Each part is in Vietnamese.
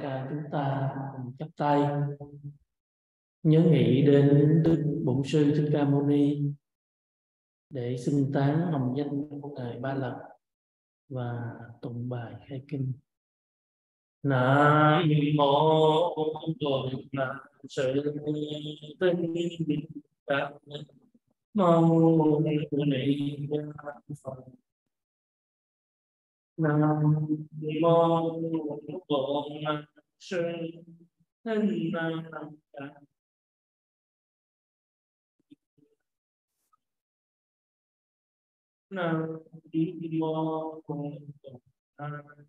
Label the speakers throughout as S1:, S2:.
S1: Phật chúng ta cùng chắp tay. Nhớ nghĩ đến Đức Bổn Sư Thích Ca Mâu Ni để xưng tán hồng danh của Ngài ba lần và tụng bài khai kinh. Nam mô Bổn Sư thích ca Mâu Ni. Phật nam mô bổn sư thích ca nam mô bổn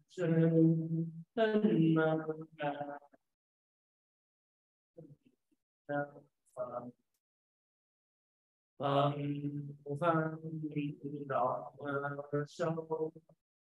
S1: sư thích ca Phật Phật Pháp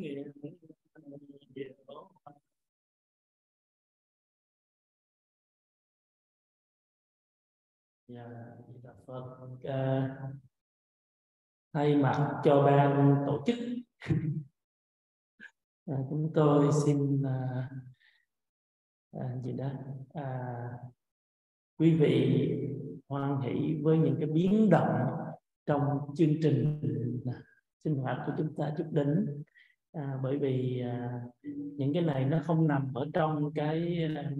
S1: nghĩa Dạ, Đà Phật. À, thay mặt cho ban tổ chức, à, chúng tôi xin à, à, gì đó à, quý vị hoan hỷ với những cái biến động trong chương trình à, sinh hoạt của chúng ta chút đến à, bởi vì à, những cái này nó không nằm ở trong cái à,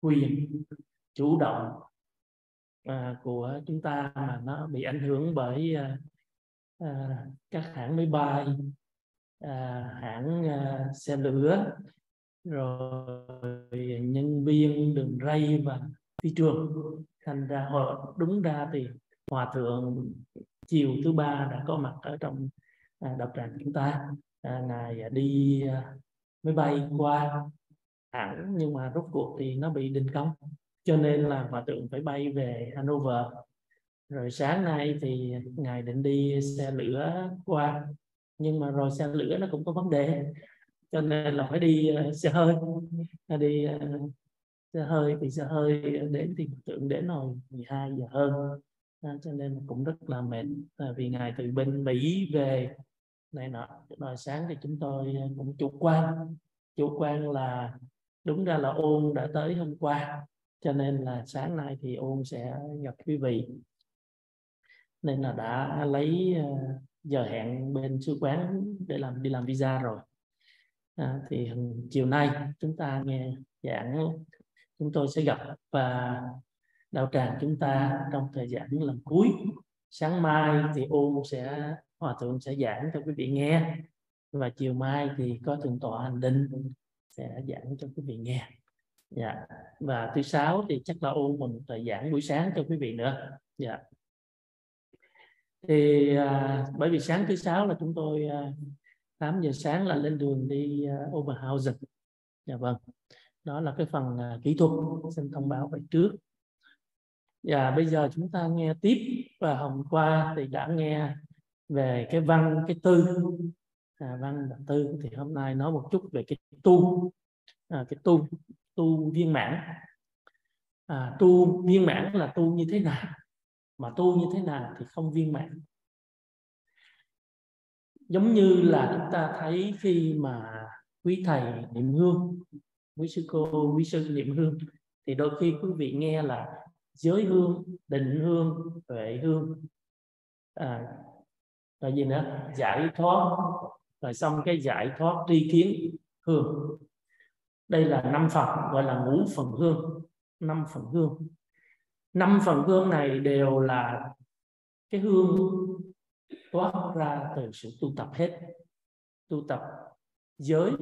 S1: quyền chủ động à, của chúng ta mà nó bị ảnh hưởng bởi à, à, các hãng máy bay à, hãng à, xe lửa rồi nhân viên đường ray và thị trường. Thành ra họ đúng ra thì hòa thượng chiều thứ ba đã có mặt ở trong à, đập tràng chúng ta à, ngài đi à, máy bay qua hãng nhưng mà rốt cuộc thì nó bị đình công. Cho nên là hòa thượng phải bay về Hanover rồi sáng nay thì ngài định đi xe lửa qua nhưng mà rồi xe lửa nó cũng có vấn đề cho nên là phải đi uh, xe hơi. Đi uh, xe hơi thì xe hơi đến thì hòa thượng đến hồi 12 giờ hơn. À, cho nên cũng rất là mệt à, vì ngài từ bên Mỹ về này nọ rồi sáng thì chúng tôi ờ, cũng chủ quan. Chủ quan là đúng ra là ôn đã tới hôm qua cho nên là sáng nay thì ôn sẽ gặp quý vị. Nên là đã lấy ờ, giờ hẹn bên sứ quán để làm đi làm visa rồi. À, thì chiều nay chúng ta nghe giảng chúng tôi sẽ gặp và đạo tràng chúng ta trong thời gian lần cuối. Sáng mai thì ôn sẽ hòa thượng sẽ giảng cho quý vị nghe. Và chiều mai thì có thượng tọa hành định sẽ giảng cho quý vị nghe. Dạ. Và thứ sáu thì chắc là ôn mình thời giảng buổi sáng cho quý vị nữa. Dạ. Thì à, bởi vì sáng thứ sáu là chúng tôi à, 8 giờ sáng là lên đường đi à, uh, Oberhausen dạ vâng. Đó là cái phần uh, kỹ thuật xin thông báo về trước. Và bây giờ chúng ta nghe tiếp. Và hôm qua thì đã nghe về cái văn cái tư. À, văn và tư thì hôm nay nói một chút về cái tu. À, cái tu tu viên mãn. À, tu viên mãn là tu như thế nào? Mà tu như thế nào thì không viên mãn. Giống như là chúng ta thấy khi mà quý thầy niệm hương quý sư cô quý sư niệm hương thì đôi khi quý vị nghe là giới hương định hương tuệ hương. À, rồi gì nữa? Giải thoát. Rồi xong cái giải thoát tri kiến, hương. Đây là năm phần, gọi là ngũ phần hương. Năm phần hương. Năm phần hương này đều là cái hương toát ra từ sự tu tập hết. Tu tập giới,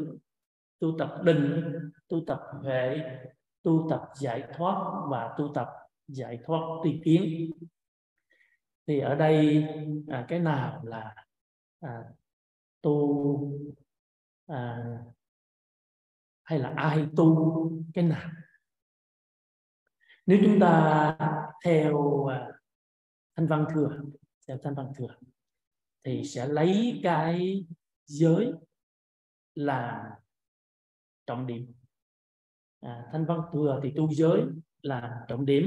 S1: tu tập định, tu tập huệ, tu tập giải thoát và tu tập giải thoát tri kiến thì ở đây à, cái nào là à, tu à, hay là ai tu cái nào? Nếu chúng ta theo à, thanh văn thừa theo thanh văn thừa thì sẽ lấy cái giới là trọng điểm. À, thanh văn thừa thì tu giới là trọng điểm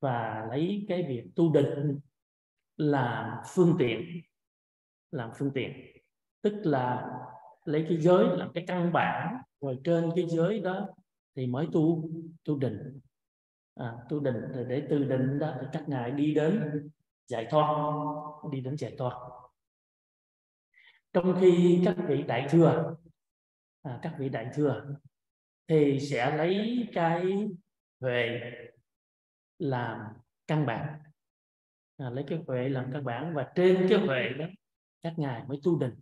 S1: và lấy cái việc tu định làm phương tiện làm phương tiện. Tức là lấy cái giới làm cái căn bản rồi trên cái giới đó thì mới tu tu định. À, tu định rồi để từ định đó thì các ngài đi đến giải thoát đi đến giải thoát. Trong khi các vị đại thừa à, các vị đại thừa thì sẽ lấy cái huệ làm căn bản. À, lấy cái huệ làm căn bản và trên cái huệ đó các ngài mới tu định.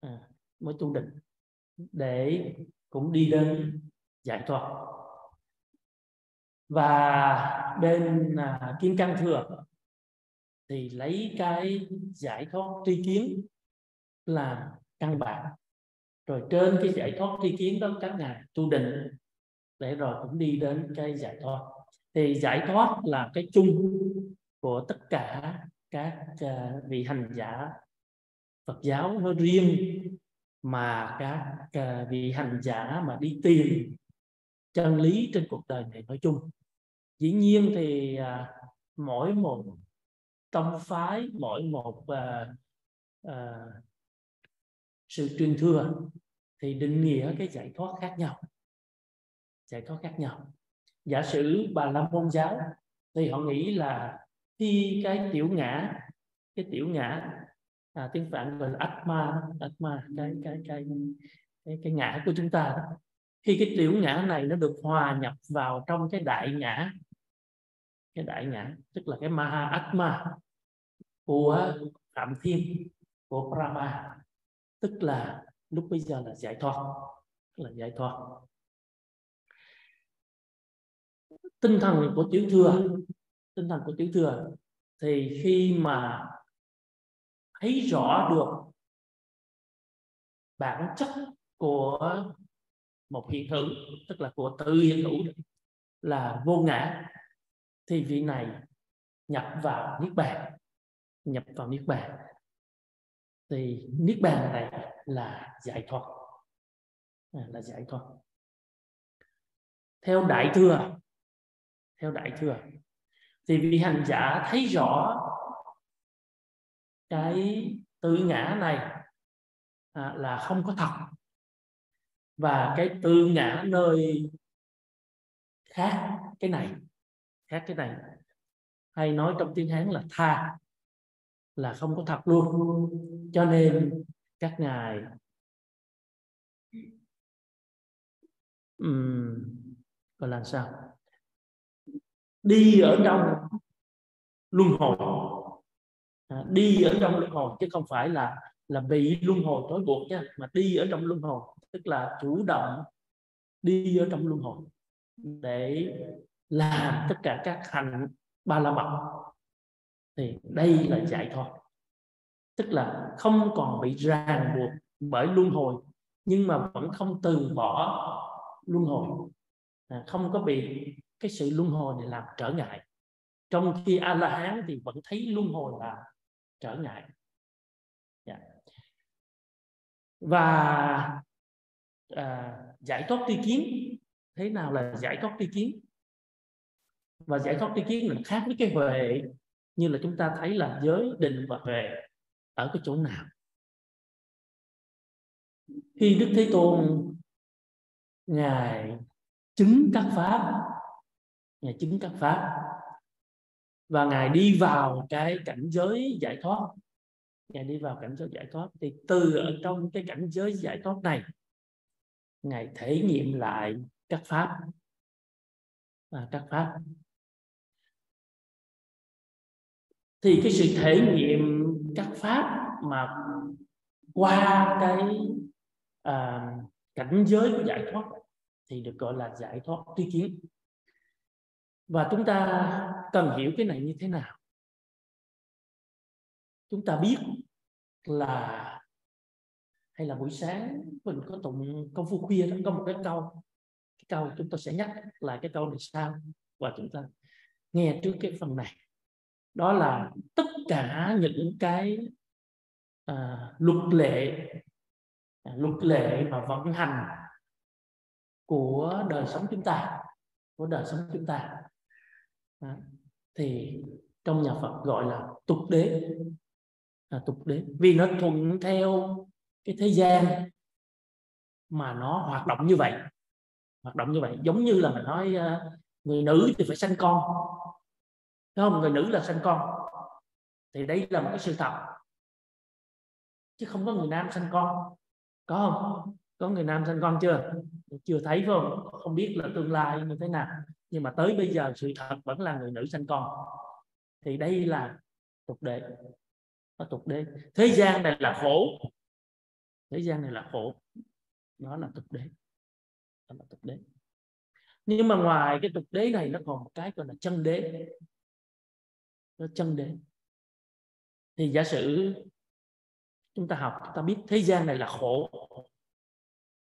S1: À, mới tu định để cũng đi đến giải thoát. Và bên à, kim cang thừa thì lấy cái giải thoát tri kiến làm căn bản. Rồi trên cái giải thoát tri kiến đó các ngài tu định để rồi cũng đi đến cái giải thoát thì giải thoát là cái chung của tất cả các uh, vị hành giả Phật giáo nói riêng mà các uh, vị hành giả mà đi tìm chân lý trên cuộc đời này nói chung. Dĩ nhiên thì uh, mỗi một tông phái mỗi một uh, uh, sự truyền thừa thì định nghĩa cái giải thoát khác nhau giải thoát khác nhau giả sử bà la môn giáo thì họ nghĩ là khi cái tiểu ngã cái tiểu ngã à, tiếng phạn gọi là atma atma cái cái cái cái cái ngã của chúng ta đó. khi cái tiểu ngã này nó được hòa nhập vào trong cái đại ngã cái đại ngã tức là cái maha atma của phạm thiên của brahma tức là lúc bây giờ là giải thoát là giải thoát tinh thần của tiểu thừa. Tinh thần của tiểu thừa. Thì khi mà thấy rõ được bản chất của một hiện hữu tức là của tự hiện hữu là vô ngã thì vị này nhập vào niết bàn. Nhập vào niết bàn. Thì niết bàn này là giải thoát. À, là giải thoát. Theo đại thừa theo đại thừa. Thì vị hành giả thấy rõ cái tự ngã này à, là không có thật. Và cái tự ngã nơi khác cái này khác cái này hay nói trong tiếng hán là tha là không có thật luôn. Cho nên các ngài um, gọi là sao? Đi ở trong luân hồi. À, đi ở trong luân hồi chứ không phải là là bị luân hồi trói buộc nha mà đi ở trong luân hồi tức là chủ động đi ở trong luân hồi để làm tất cả các hành ba la mật. Thì đây là giải thoát tức là không còn bị ràng buộc bởi luân hồi nhưng mà vẫn không từ bỏ luân hồi. À, không có bị cái sự luân hồi này làm trở ngại. Trong khi a la hán thì vẫn thấy luân hồi là trở ngại. Yeah. Và à, giải thoát tri kiến thế nào là giải thoát tri kiến? Và giải thoát tri kiến là khác với cái huệ. Như là chúng ta thấy là giới định và huệ ở cái chỗ nào? Khi đức thế tôn ngài chứng các pháp ngài chứng các pháp. Và ngài đi vào cái cảnh giới giải thoát. Ngài đi vào cảnh giới giải thoát. Thì từ ở trong cái cảnh giới giải thoát này ngài thể nghiệm lại các pháp. Và các pháp. Thì cái sự thể nghiệm các pháp mà qua cái à, cảnh giới của giải thoát thì được gọi là giải thoát tri kiến và chúng ta cần hiểu cái này như thế nào? Chúng ta biết là hay là buổi sáng mình có tụng công phu khuya đó có một cái câu cái câu chúng ta sẽ nhắc lại cái câu này sau và chúng ta nghe trước cái phần này. Đó là tất cả những cái à, luật lệ à, luật lệ mà vận hành của đời sống chúng ta của đời sống chúng ta à, thì trong nhà Phật gọi là tục đế. Là tục đế. Vì nó thuận theo cái thế gian mà nó hoạt động như vậy. Hoạt động như vậy. Giống như là mình nói à, người nữ thì phải sanh con. Đúng không? Người nữ là sanh con. Thì đây là một cái sự thật. Chứ không có người nam sanh con. Có không? Có người nam sanh con chưa? Chưa thấy không? Không biết là tương lai như thế nào. Nhưng mà tới bây giờ sự thật vẫn là người nữ sanh con. Thì đây là tục đế. Nó tục đế. Thế gian này là khổ. Thế gian này là khổ. Đó là tục đế. Đó là tục đế. Nhưng mà ngoài cái tục đế này, nó còn một cái gọi là chân đế. Nó chân đế. Thì giả sử chúng ta học, chúng ta biết thế gian này là khổ.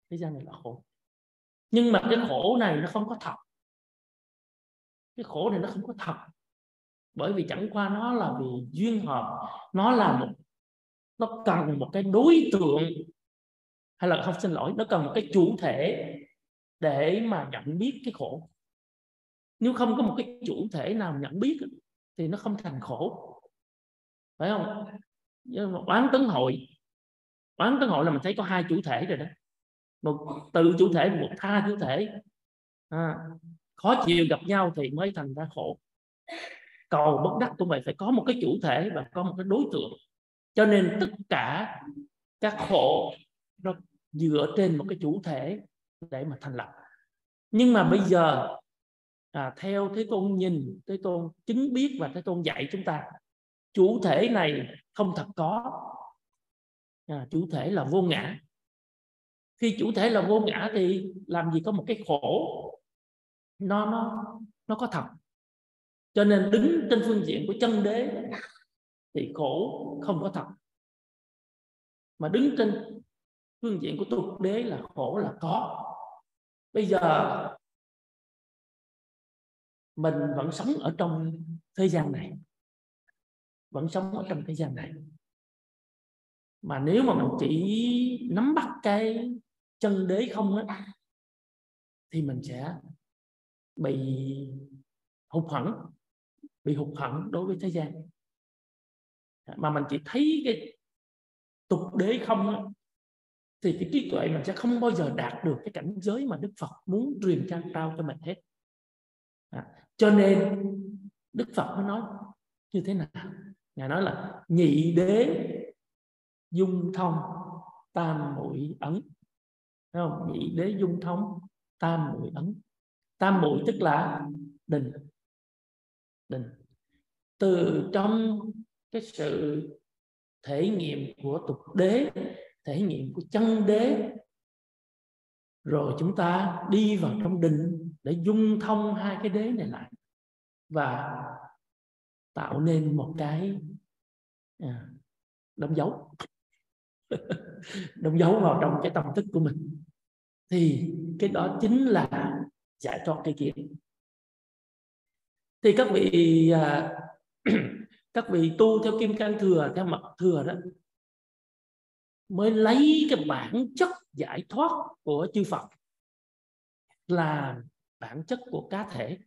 S1: Thế gian này là khổ nhưng mà cái khổ này nó không có thật. Cái khổ này nó không có thật. Bởi vì chẳng qua nó là vì duyên hợp. Nó là một, nó cần một cái đối tượng, hay là không, xin lỗi, nó cần một cái chủ thể để mà nhận biết cái khổ. Nếu không có một cái chủ thể nào nhận biết thì nó không thành khổ. Phải không? Nhưng oán tấn hội. Oán tấn hội là mình thấy có hai chủ thể rồi đó một tự chủ thể một tha chủ thể. À, khó chịu gặp nhau thì mới thành ra khổ. Cầu bất đắc cũng vậy phải có một cái chủ thể và có một cái đối tượng. Cho nên tất cả các khổ nó dựa trên một cái chủ thể để mà thành lập. Nhưng mà bây giờ à, theo thế tôn nhìn thế tôn chứng biết và thế tôn dạy chúng ta chủ thể này không thật có. À, chủ thể là vô ngã khi chủ thể là vô ngã thì làm gì có một cái khổ. Nó nó nó có thật. Cho nên đứng trên phương diện của chân đế thì khổ không có thật. Mà đứng trên phương diện của tục đế là khổ là có. Bây giờ mình vẫn sống ở trong thế gian này. Vẫn sống ở trong thế gian này. Mà nếu mà mình chỉ nắm bắt cái chân đế không á thì mình sẽ bị hụt hẫng bị hụt hẫng đối với thế gian. Mà mình chỉ thấy cái tục đế không á, thì cái trí tuệ mình sẽ không bao giờ đạt được cái cảnh giới mà Đức Phật muốn truyền trao trao cho mình hết. À, cho nên Đức Phật mới nói như thế nào? Ngài nói là nhị đế dung thông tam mũi ấn. Thấy không? Nhị đế dung thông tam muội ấn. Tam muội tức là định định từ trong cái sự thể nghiệm của tục đế thể nghiệm của chân đế rồi chúng ta đi vào trong định để dung thông hai cái đế này lại và tạo nên một cái à, đóng dấu. đóng dấu vào trong cái tâm thức của mình. Thì cái đó chính là giải thoát cái kia thì các vị à, các vị tu theo kim cang thừa theo mật thừa đó mới lấy cái bản chất giải thoát của chư Phật là bản chất của cá thể.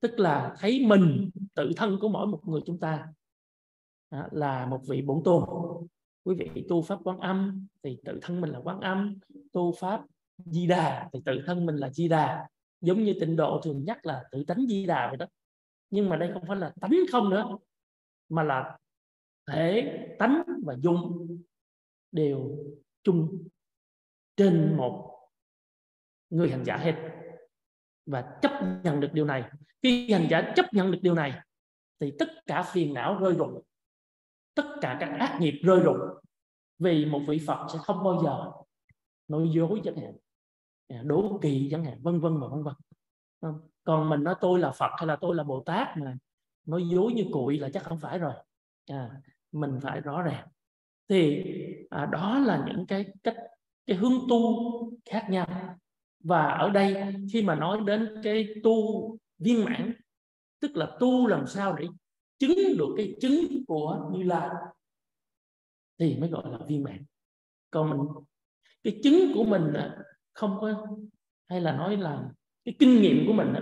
S1: Tức là thấy mình tự thân của mỗi một người chúng ta à, là một vị bổn tôn quý vị tu pháp quán âm thì tự thân mình là quán âm, tu pháp di đà thì tự thân mình là di đà. Giống như tịnh độ thường nhắc là tự tánh di đà vậy đó. Nhưng mà đây không phải là tánh không nữa, mà là thể tánh và dung đều chung trên một người hành giả hết. Và chấp nhận được điều này. Khi hành giả chấp nhận được điều này, thì tất cả phiền não rơi rụng tất cả các ác nghiệp rơi rụng vì một vị Phật sẽ không bao giờ nói dối chẳng hạn à, đố kỵ chẳng hạn vân vân và vân vân. Còn mình nói tôi là Phật hay là tôi là Bồ Tát mà nói dối như cụi là chắc không phải rồi. À, mình phải rõ ràng. Thì à, đó là những cái cách cái hướng tu khác nhau. Và ở đây khi mà nói đến cái tu viên mãn tức là tu làm sao để chứng được cái chứng của như lai thì mới gọi là viên mãn. Còn mình cái chứng của mình không có, hay là nói là cái kinh nghiệm của mình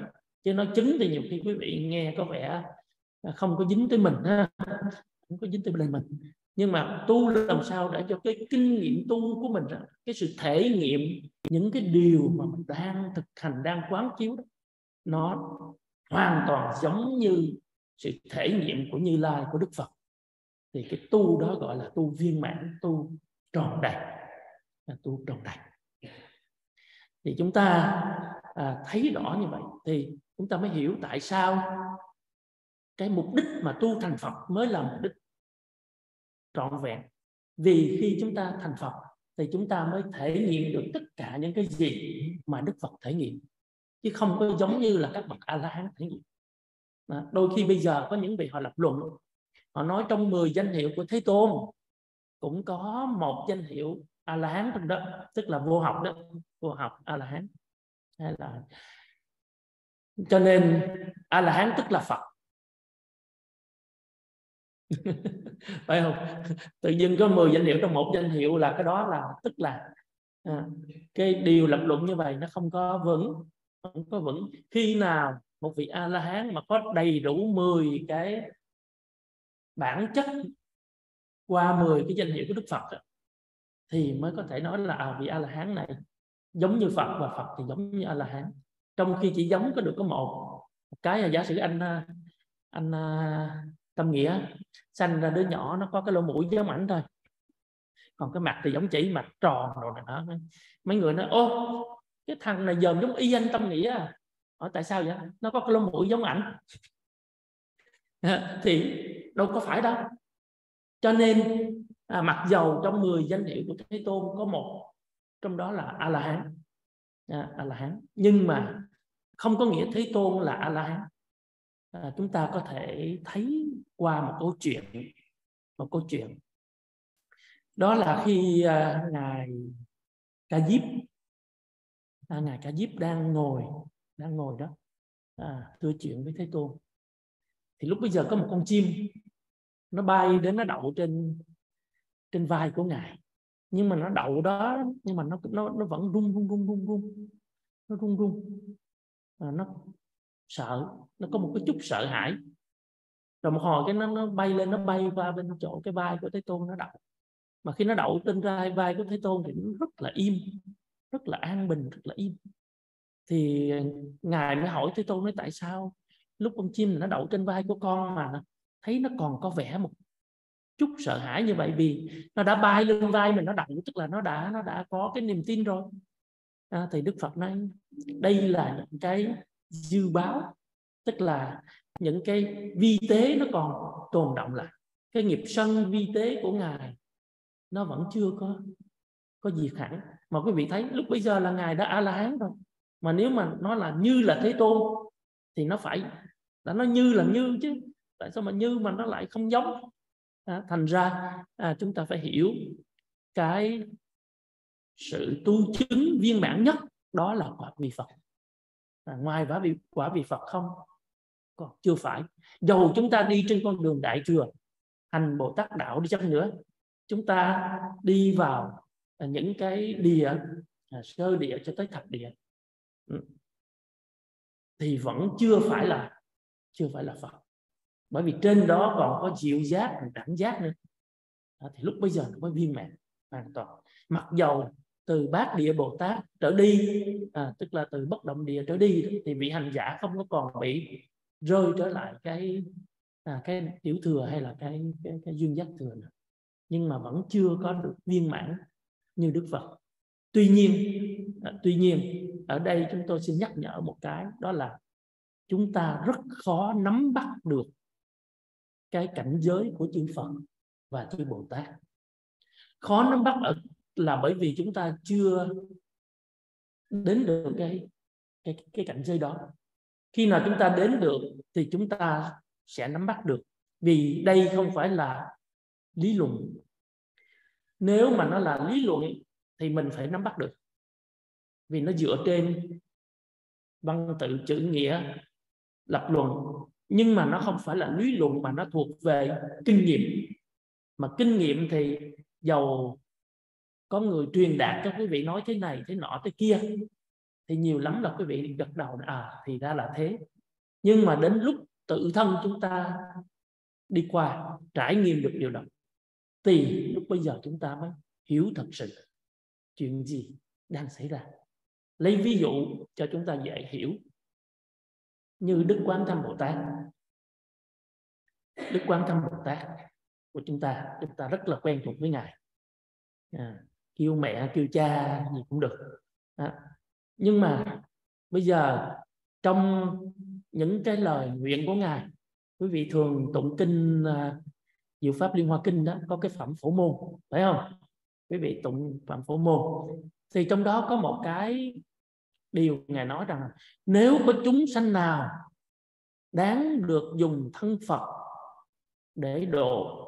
S1: chứ nói chứng thì nhiều khi quý vị nghe có vẻ không có dính tới mình không có dính tới bên mình. Nhưng mà tu làm sao để cho cái kinh nghiệm tu của mình cái sự thể nghiệm những cái điều mà mình đang thực hành, đang quán chiếu đó, nó hoàn toàn giống như sự thể nghiệm của như lai của đức phật. Thì cái tu đó gọi là tu viên mãn tu tròn đầy. Là tu tròn đầy. Thì chúng ta à, thấy rõ như vậy thì chúng ta mới hiểu tại sao cái mục đích mà tu thành Phật mới là mục đích trọn vẹn. Vì khi chúng ta thành Phật thì chúng ta mới thể nghiệm được tất cả những cái gì mà Đức Phật thể nghiệm. Chứ không có giống như là các bậc A La Hán thể nghiệm mà đôi khi bây giờ có những vị họ lập luận họ nói trong 10 danh hiệu của Thế Tôn cũng có một danh hiệu A La Hán trong đó tức là vô học đó vô học A La Hán hay là cho nên A La Hán tức là Phật. Phải không? Tự nhiên có 10 danh hiệu trong một danh hiệu là cái đó là tức là à, cái điều lập luận như vậy nó không có vững không có vững. Khi nào một vị a la hán mà có đầy đủ 10 cái bản chất qua 10 cái danh hiệu của đức phật thì mới có thể nói là à, vị a la hán này giống như phật và phật thì giống như a la hán trong khi chỉ giống có được có một cái là giả sử anh à, anh à, tâm nghĩa sanh ra đứa nhỏ nó có cái lỗ mũi giống ảnh thôi. Còn cái mặt thì giống chỉ mặt tròn rồi này đó mấy người nói ô cái thằng này dòm giống y anh tâm nghĩa à ở tại sao vậy? Nó có cái lỗ mũi giống ảnh. Thì đâu có phải đâu. Cho nên à, mặc dầu trong 10 danh hiệu của thế tôn có một trong đó là a la hán à, a la hán nhưng mà không có nghĩa thế tôn là a la hán à, chúng ta có thể thấy qua một câu chuyện một câu chuyện. Đó là khi à, ngài ca diếp à, ngài ca diếp đang ngồi đang ngồi đó. À, tôi chuyện với thế tôn. Thì lúc bây giờ có một con chim nó bay đến nó đậu trên trên vai của ngài. Nhưng mà nó đậu đó nhưng mà nó nó nó vẫn rung rung rung rung rung. Nó rung rung. À, nó sợ. Nó có một cái chút sợ hãi. Rồi một hồi cái nó, nó bay lên nó bay qua bên chỗ cái vai của thế tôn nó đậu. Mà khi nó đậu trên vai vai của thế tôn thì nó rất là im rất là an bình rất là im thì ngài mới hỏi thế tôn nói tại sao lúc con chim nó đậu trên vai của con mà thấy nó còn có vẻ một chút sợ hãi như vậy? Vì nó đã bay lên vai mình nó đậu tức là nó đã nó đã có cái niềm tin rồi. À, thì đức phật nói đây là những cái dư báo tức là những cái vi tế nó còn tồn động lại. Cái nghiệp sân vi tế của ngài nó vẫn chưa có có diệt hẳn. Mà quý vị thấy lúc bây giờ là ngài đã a la hán rồi mà nếu mà nó là như là thế tôn thì nó phải là nó như là như chứ. Tại sao mà như mà nó lại không giống? À, thành ra à, chúng ta phải hiểu cái sự tu chứng viên mãn nhất đó là quả vị Phật. À, ngoài quả vị quả vị Phật không còn chưa phải. Dầu chúng ta đi trên con đường đại thừa hành bồ tát đạo đi chăng nữa chúng ta đi vào những cái địa à, sơ địa cho tới thập địa. Ừ. thì vẫn chưa phải là chưa phải là Phật. Bởi vì trên đó còn có dịu giác đẳng giác nữa. Đó, thì lúc bây giờ nó mới viên mãn hoàn toàn. Mặc dầu từ bát địa bồ tát trở đi à, tức là từ bất động địa trở đi thì vị hành giả không có còn bị rơi trở lại cái à, cái tiểu thừa hay là cái cái, cái duyên giác thừa nữa. Nhưng mà vẫn chưa có được viên mãn như đức phật tuy nhiên à, tuy nhiên, ở đây chúng tôi xin nhắc nhở một cái, đó là chúng ta rất khó nắm bắt được cái cảnh giới của chư phật và chư bồ tát. Khó nắm bắt ở, là bởi vì chúng ta chưa đến được cái cái cái cảnh giới đó. Khi nào chúng ta đến được thì chúng ta sẽ nắm bắt được, vì đây không phải là lý luận. Nếu mà nó là lý luận thì mình phải nắm bắt được. Vì nó dựa trên văn tự chữ nghĩa, lập luận. Nhưng mà nó không phải là lý luận mà nó thuộc về kinh nghiệm. Mà kinh nghiệm thì giàu có người truyền đạt cho quý vị nói thế này, thế nọ, thế kia. Thì nhiều lắm là quý vị gật đầu à thì ra là thế. Nhưng mà đến lúc tự thân chúng ta đi qua, trải nghiệm được điều đó, thì lúc bây giờ chúng ta mới hiểu thật sự chuyện gì đang xảy ra. Lấy ví dụ cho chúng ta dễ hiểu. Như đức quán thâm bồ tát. Đức quán thâm bồ tát của chúng ta chúng ta rất là quen thuộc với ngài. À, kêu mẹ kêu cha gì cũng được. À, nhưng mà bây giờ trong những cái lời nguyện của ngài quý vị thường tụng kinh à, diệu pháp liên hoa kinh đó có cái phẩm phổ môn phải không? Quý vị tụng phạm phổ môn. Thì trong đó có một cái điều ngài nói rằng nếu có chúng sanh nào đáng được dùng thân phật để độ,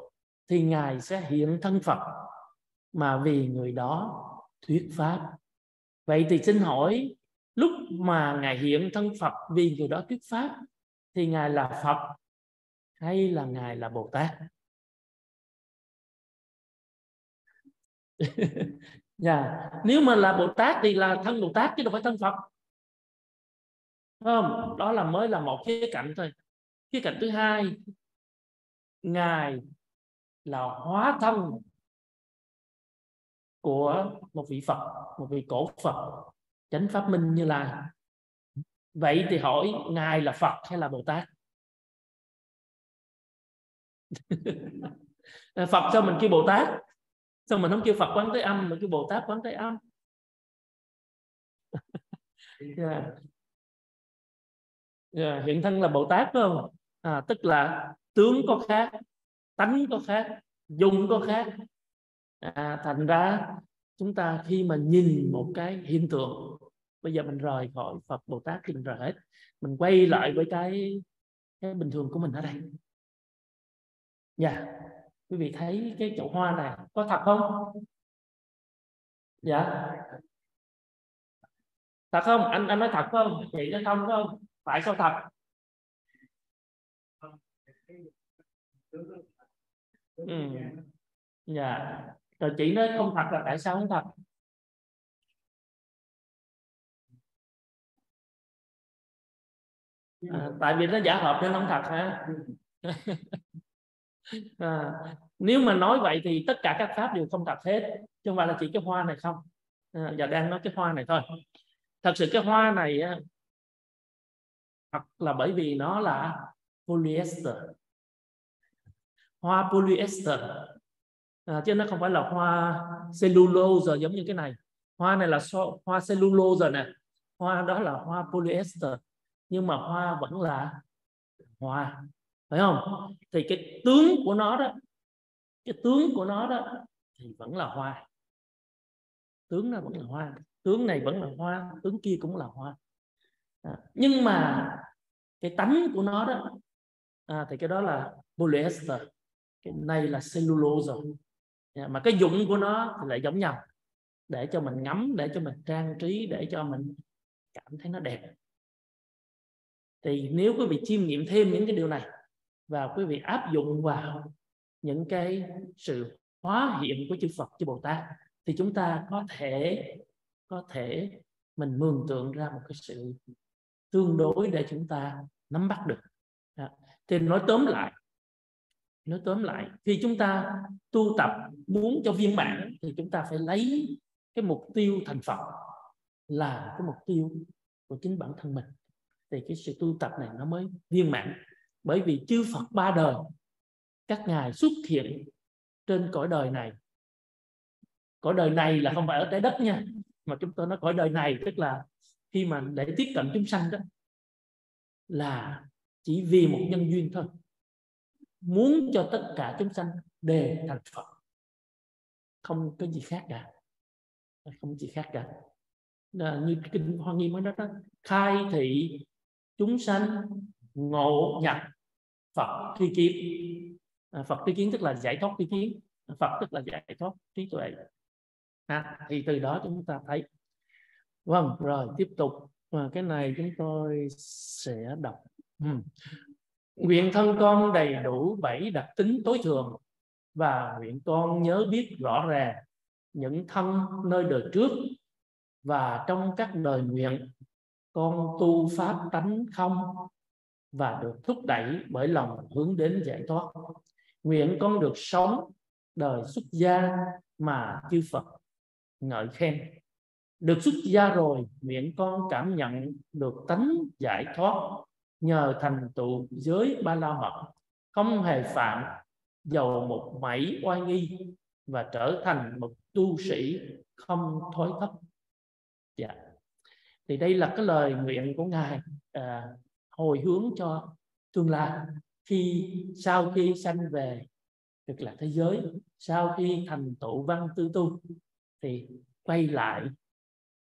S1: thì ngài sẽ hiện thân phật, mà vì người đó thuyết pháp. Vậy thì xin hỏi, lúc mà ngài hiện thân phật vì người đó thuyết pháp, thì ngài là phật hay là ngài là bồ tát? Yeah. nếu mà là bồ tát thì là thân bồ tát chứ đâu phải thân phật. Không? Đó là mới là một khía cạnh thôi. Khía cạnh thứ hai, ngài là hóa thân của một vị phật, một vị cổ phật, chánh pháp minh như là vậy thì hỏi ngài là phật hay là bồ tát? Phật sao mình kêu bồ tát sao mình không kêu phật quán thế âm mà kêu bồ tát quán thế âm? Yeah. Yeah, hiện thân là bồ tát phải không? À, tức là tướng có khác tánh có khác dung có khác. À, thành ra chúng ta khi mà nhìn một cái hiện tượng bây giờ mình rời khỏi Phật Bồ Tát thì mình rời hết. Mình quay lại với cái cái bình thường của mình ở đây. Dạ yeah quý vị thấy cái chậu hoa này có thật không? Dạ. Thật không? Anh anh nói thật không? Chị nói không không? Phải sao thật? Ừ. dạ. Rồi chị nói không thật là tại sao không thật? À, tại vì nó giả hợp nên không thật hả? à, nếu mà nói vậy thì tất cả các pháp đều không thật hết chứ không phải là chỉ cái hoa này không. À, giờ đang nói cái hoa này thôi. Thật sự cái hoa này hoặc là bởi vì nó là polyester. Hoa polyester. À, chứ nó không phải là hoa cellulose giống như cái này. Hoa này là so, hoa cellulose nè. Hoa đó là hoa polyester. Nhưng mà hoa vẫn là hoa phải không? Thì cái tướng của nó đó cái tướng của nó đó thì vẫn là hoa. Tướng nó vẫn là hoa tướng này vẫn là hoa tướng kia cũng là hoa. À, nhưng mà cái tánh của nó đó à, thì cái đó là polyester cái này là cellulose. À, mà cái dụng của nó thì lại giống nhau. Để cho mình ngắm để cho mình trang trí để cho mình cảm thấy nó đẹp. Thì nếu quý vị chiêm nghiệm thêm những cái điều này và quý vị áp dụng vào những cái sự hóa hiện của chư Phật, chư Bồ Tát, thì chúng ta có thể có thể mình mường tượng ra một cái sự tương đối để chúng ta nắm bắt được. Thì nói tóm lại, nói tóm lại, khi chúng ta tu tập muốn cho viên mãn thì chúng ta phải lấy cái mục tiêu thành Phật là cái mục tiêu của chính bản thân mình. Thì cái sự tu tập này nó mới viên mãn bởi vì chư Phật ba đời, các ngài xuất hiện trên cõi đời này. Cõi đời này là không phải ở trái đất nha, mà chúng tôi nói cõi đời này, tức là khi mà để tiếp cận chúng sanh đó, là chỉ vì một nhân duyên thôi. Muốn cho tất cả chúng sanh đề thành Phật. Không có gì khác cả. Không có gì khác cả. Là như kinh hoa nghiêm mới nói đó, khai thị chúng sanh ngộ nhập Phật tri kiến. À, Phật tri kiến tức là giải thoát tri kiến. Phật tức là giải thoát trí tuệ. À, thì từ đó chúng ta thấy. Vâng rồi tiếp tục. Và cái này chúng tôi sẽ đọc. Ừ. nguyện thân con đầy đủ bảy đặc tính tối thường và nguyện con nhớ biết rõ ràng những thân nơi đời trước và trong các đời nguyện con tu pháp tánh không? Và được thúc đẩy bởi lòng hướng đến giải thoát. Nguyện con được sống đời xuất gia mà chư Phật ngợi khen. Được xuất gia rồi nguyện con cảm nhận được tánh giải thoát nhờ thành tựu giới ba la mật không hề phạm dầu một mảy oai nghi và trở thành một tu sĩ không thối thấp. dạ. Thì đây là cái lời nguyện của ngài. À, hồi hướng cho tương lai. Khi sau khi sanh về cực lạc thế giới sau khi thành tựu văn tư tu thì quay lại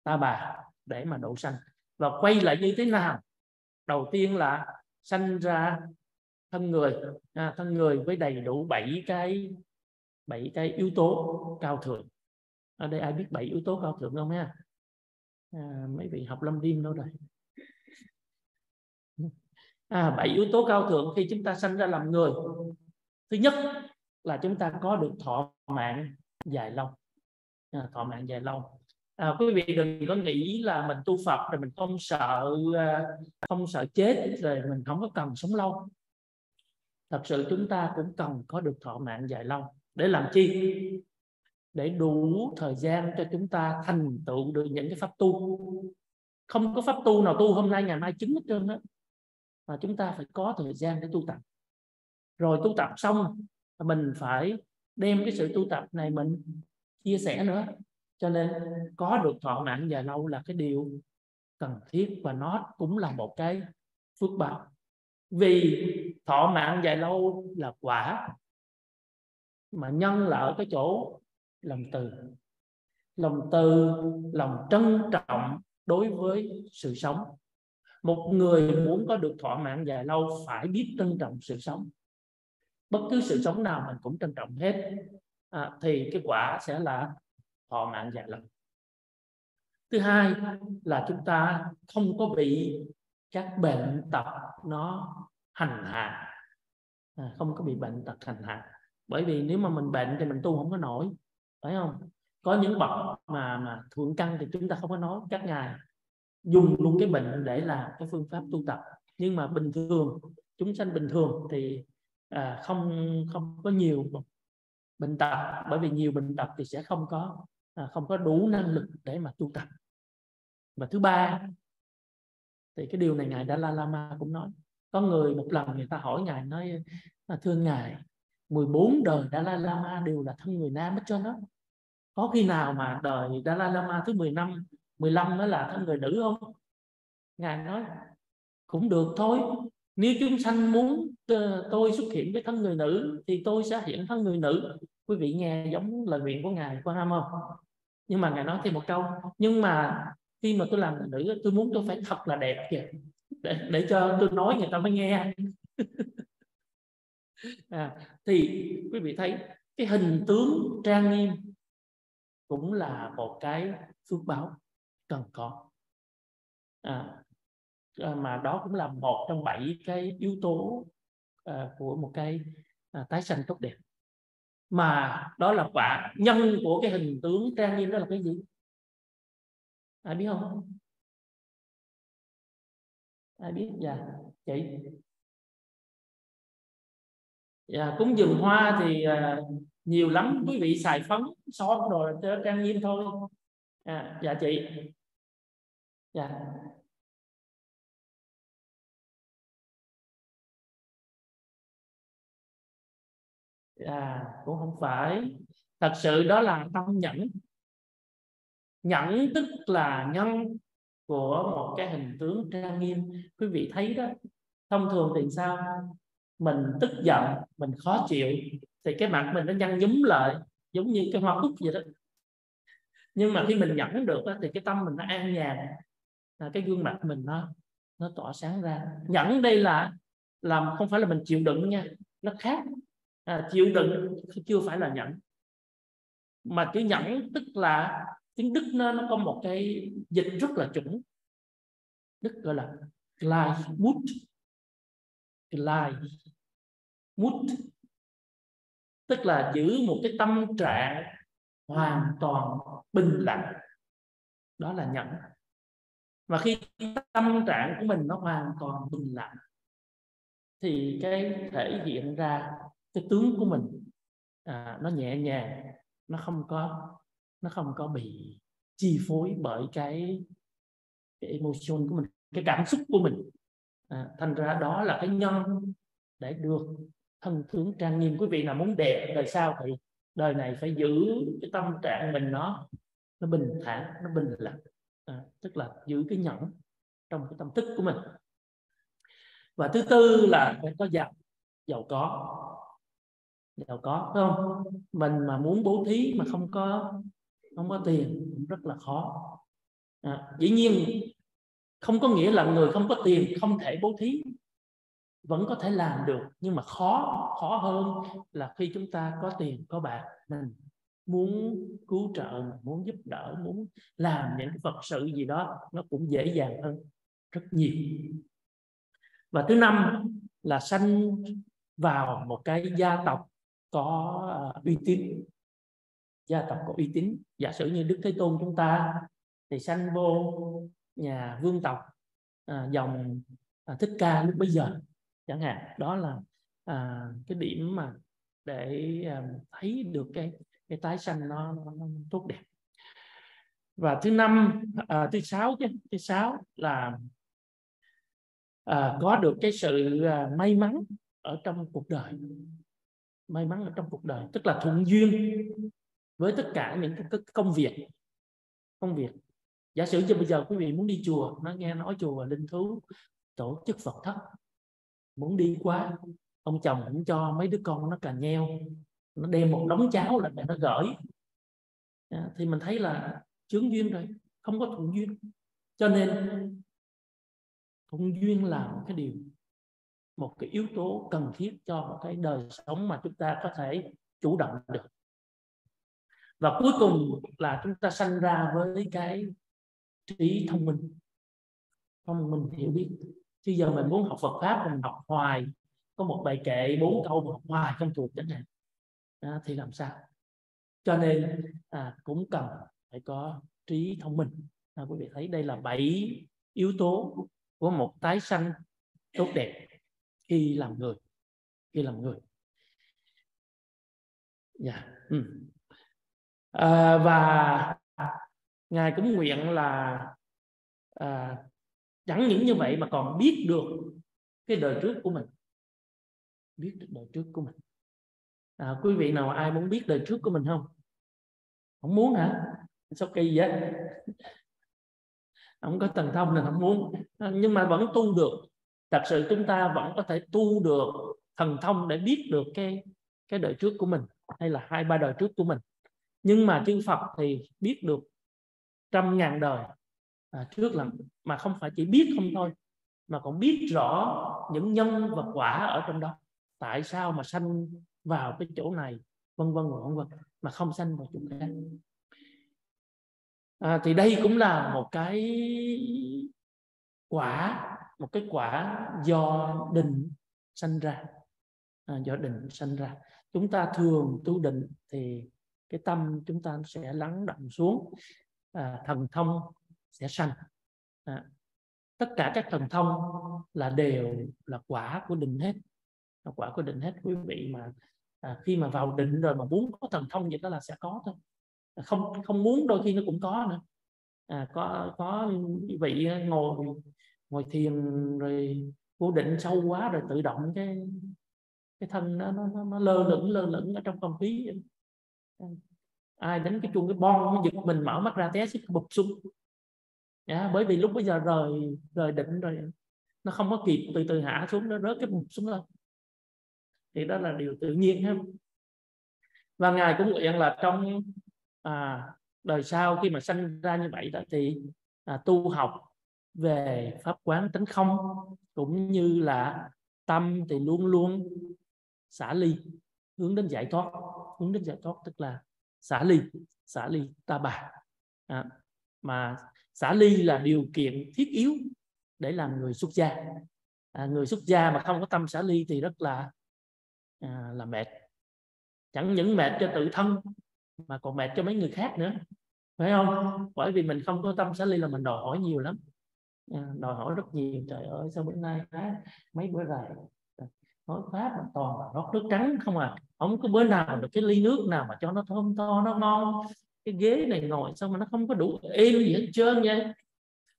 S1: ta bà để mà độ sanh. Và quay lại như thế nào? Đầu tiên là sanh ra thân người. À, thân người với đầy đủ bảy cái bảy cái yếu tố cao thượng. Ở đây ai biết bảy yếu tố cao thượng không ha? À, mấy vị học lâm đêm đâu rồi à, bảy yếu tố cao thượng khi chúng ta sanh ra làm người. Thứ nhất là chúng ta có được thọ mạng dài lâu. À, thọ mạng dài lâu. À, quý vị đừng có nghĩ là mình tu Phật rồi mình không sợ à, không sợ chết rồi mình không có cần sống lâu. Thật sự chúng ta cũng cần có được thọ mạng dài lâu. Để làm chi? Để đủ thời gian cho chúng ta thành tựu được những cái pháp tu. Không có pháp tu nào tu hôm nay ngày mai chứng hết trơn đó và chúng ta phải có thời gian để tu tập. Rồi tu tập xong, mình phải đem cái sự tu tập này mình chia sẻ nữa. Cho nên có được thọ mạng dài lâu là cái điều cần thiết và nó cũng là một cái phước báo. Vì thọ mạng dài lâu là quả, mà nhân là ở cái chỗ lòng từ. Lòng từ, lòng trân trọng đối với sự sống một người muốn có được thọ mạng dài lâu phải biết trân trọng sự sống. Bất cứ sự sống nào mình cũng trân trọng hết. À, thì cái quả sẽ là thọ mạng dài lâu. Thứ hai là chúng ta không có bị các bệnh tật nó hành hạ. À, không có bị bệnh tật hành hạ. Bởi vì nếu mà mình bệnh thì mình tu không có nổi phải không? Có những bậc mà mà thượng căn thì chúng ta không có nói các ngài dùng luôn cái bệnh để làm cái phương pháp tu tập. Nhưng mà bình thường chúng sanh bình thường thì à, không không có nhiều bệnh tật bởi vì nhiều bệnh tật thì sẽ không có à, không có đủ năng lực để mà tu tập. Và thứ ba thì cái điều này ngài Dalai Lama cũng nói. Có người một lần người ta hỏi ngài nói à, thưa ngài 14 đời Dalai Lama đều là thân người nam hết cho nó có khi nào mà đời Dalai Lama thứ 10 năm 15 nó là thân người nữ không? Ngài nói cũng được thôi. Nếu chúng sanh muốn ờ, tôi xuất hiện với thân người nữ thì tôi sẽ hiện thân người nữ. Quý vị nghe giống lời nguyện của ngài quan âm không? Nhưng mà ngài nói thêm một câu nhưng mà khi mà tôi làm người nữ tôi muốn tôi phải thật là đẹp kìa. Để, để cho tôi nói người ta mới nghe. À, thì quý vị thấy cái hình tướng trang nghiêm cũng là một cái phước báo cần có. À, à, mà đó cũng là một trong bảy cái yếu tố à, của một cái à, tái sanh tốt đẹp. Mà đó là quả nhân của cái hình tướng trang nghiêm đó là cái gì? Ai biết không? Ai biết? Dạ chị. Dạ, cúng dường hoa thì à, nhiều lắm. Quý vị xài phấn son rồi trang nghiêm thôi. À, dạ chị dạ. À, cũng không phải. Thật sự đó là tâm nhẫn. Nhẫn tức là nhân của một cái hình tướng trang nghiêm. Quý vị thấy đó thông thường thì sao? Mình tức giận mình khó chịu thì cái mặt mình nó nhăn nhúm lại giống như cái hoa cúc vậy đó. Nhưng mà khi mình nhẫn được đó, thì cái tâm mình nó an nhàn à, cái gương mặt mình nó nó tỏa sáng ra. Nhẫn đây là làm không phải là mình chịu đựng nha nó khác. À, chịu đựng chưa phải là nhẫn. Mà chữ nhẫn tức là tiếng đức nó nó có một cái dịch rất là chuẩn. Đức gọi là Gleichmut Gleichmut tức là giữ một cái tâm trạng hoàn toàn bình lặng. Đó là nhẫn và khi tâm trạng của mình nó hoàn toàn bình lặng thì cái thể hiện ra cái tướng của mình à, nó nhẹ nhàng nó không có nó không có bị chi phối bởi cái cái emotion của mình cái cảm xúc của mình. À, thành ra đó là cái nhân để được thân tướng trang nghiêm. Quý vị nào muốn đẹp đời sau thì đời này phải giữ cái tâm trạng mình nó nó bình thản nó bình lặng à, tức là giữ cái nhẫn trong cái tâm thức của mình. Và thứ tư là phải có giàu giàu có. Giàu có phải không? Mình mà muốn bố thí mà không có không có tiền cũng rất là khó. À, dĩ nhiên không có nghĩa là người không có tiền không thể bố thí vẫn có thể làm được nhưng mà khó khó hơn là khi chúng ta có tiền có bạc mình muốn cứu trợ muốn giúp đỡ muốn làm những cái vật sự gì đó nó cũng dễ dàng hơn rất nhiều. Và thứ năm là sanh vào một cái gia tộc có à, uy tín. Gia tộc có uy tín. Giả sử như đức thế tôn chúng ta thì sanh vô nhà vương tộc à, dòng à, thích ca lúc bây giờ chẳng hạn. Đó là à, cái điểm mà để à, thấy được cái cái tái sanh nó, nó, nó tốt đẹp. Và thứ năm à, thứ sáu chứ thứ sáu là à, có được cái sự à, may mắn ở trong cuộc đời. May mắn ở trong cuộc đời tức là thuận duyên với tất cả những cái công việc công việc. Giả sử như bây giờ quý vị muốn đi chùa nó nghe nói chùa linh thú tổ chức phật thất. Muốn đi qua ông chồng cũng cho mấy đứa con nó cà nheo nó đem một đống cháo là để nó gửi. Dạ, thì mình thấy là chướng duyên rồi, không có thuận duyên. Cho nên, thuận duyên là một cái điều, một cái yếu tố cần thiết cho một cái đời sống mà chúng ta có thể chủ động được. Và cuối cùng là chúng ta sanh ra với cái trí thông minh. Thông minh hiểu biết. Chứ giờ mình muốn học Phật pháp, mình học hoài, có một bài kệ, bốn câu mà học hoài không thuộc chẳng hạn à, thì làm sao cho nên à, cũng cần phải có trí thông minh à, quý vị thấy đây là bảy yếu tố của một tái sanh tốt đẹp khi làm người khi làm người dạ yeah. ừ. à, và ngài cũng nguyện là à, chẳng những như vậy mà còn biết được cái đời trước của mình biết được đời trước của mình à, quý vị nào ai muốn biết đời trước của mình không? Không muốn hả? Sao kỳ vậy? Không có thần thông nên không muốn. À, nhưng mà vẫn tu được. Thật sự chúng ta vẫn có thể tu được thần thông để biết được cái cái đời trước của mình hay là hai ba đời trước của mình. Nhưng mà chư Phật thì biết được trăm ngàn đời. À, trước là mà không phải chỉ biết không thôi mà còn biết rõ những nhân và quả ở trong đó. Tại sao mà sanh vào cái chỗ này vân vân vân vân mà không sanh vào chỗ khác. À, thì đây cũng là một cái quả một cái quả do định sanh ra. À, do định sanh ra. Chúng ta thường tu định thì cái tâm chúng ta sẽ lắng đọng xuống à, thần thông sẽ sanh. À, tất cả các thần thông là đều là quả của định hết. Là quả của định hết quý vị mà à, khi mà vào định rồi mà muốn có thần thông gì đó là sẽ có thôi. À, không không muốn đôi khi nó cũng có nữa. À, có có vị ngồi ngồi thiền rồi vô định sâu quá rồi tự động cái cái thân nó nó, nó lơ lửng lơ lửng ở trong không khí. À, ai đánh cái chuông cái bon nó giật mình mở mắt ra té xích bụp xuống. Yeah, bởi vì lúc bây giờ rời rời định rồi nó không có kịp từ từ hạ xuống nó rớt cái bụp xuống lên thì đó là điều tự nhiên ha. Và ngài cũng nguyện là trong à, đời sau khi mà sanh ra như vậy đó thì à, tu học về pháp quán tánh không cũng như là tâm thì luôn luôn xả ly hướng đến giải thoát. Hướng đến giải thoát tức là xả ly xả ly ta bà. À, mà xả ly là điều kiện thiết yếu để làm người xuất gia. À, người xuất gia mà không có tâm xả ly thì rất là à, là mệt. Chẳng những mệt cho tự thân mà còn mệt cho mấy người khác nữa. Phải không? Bởi vì mình không có tâm xả ly là mình đòi hỏi nhiều lắm. À, đòi hỏi rất nhiều. Trời ơi sao bữa nay mấy bữa rồi nói pháp mà toàn là rót nước trắng không à. Không có bữa nào được cái ly nước nào mà cho nó thơm to nó ngon. Cái ghế này ngồi sao mà nó không có đủ êm gì hết trơn vậy?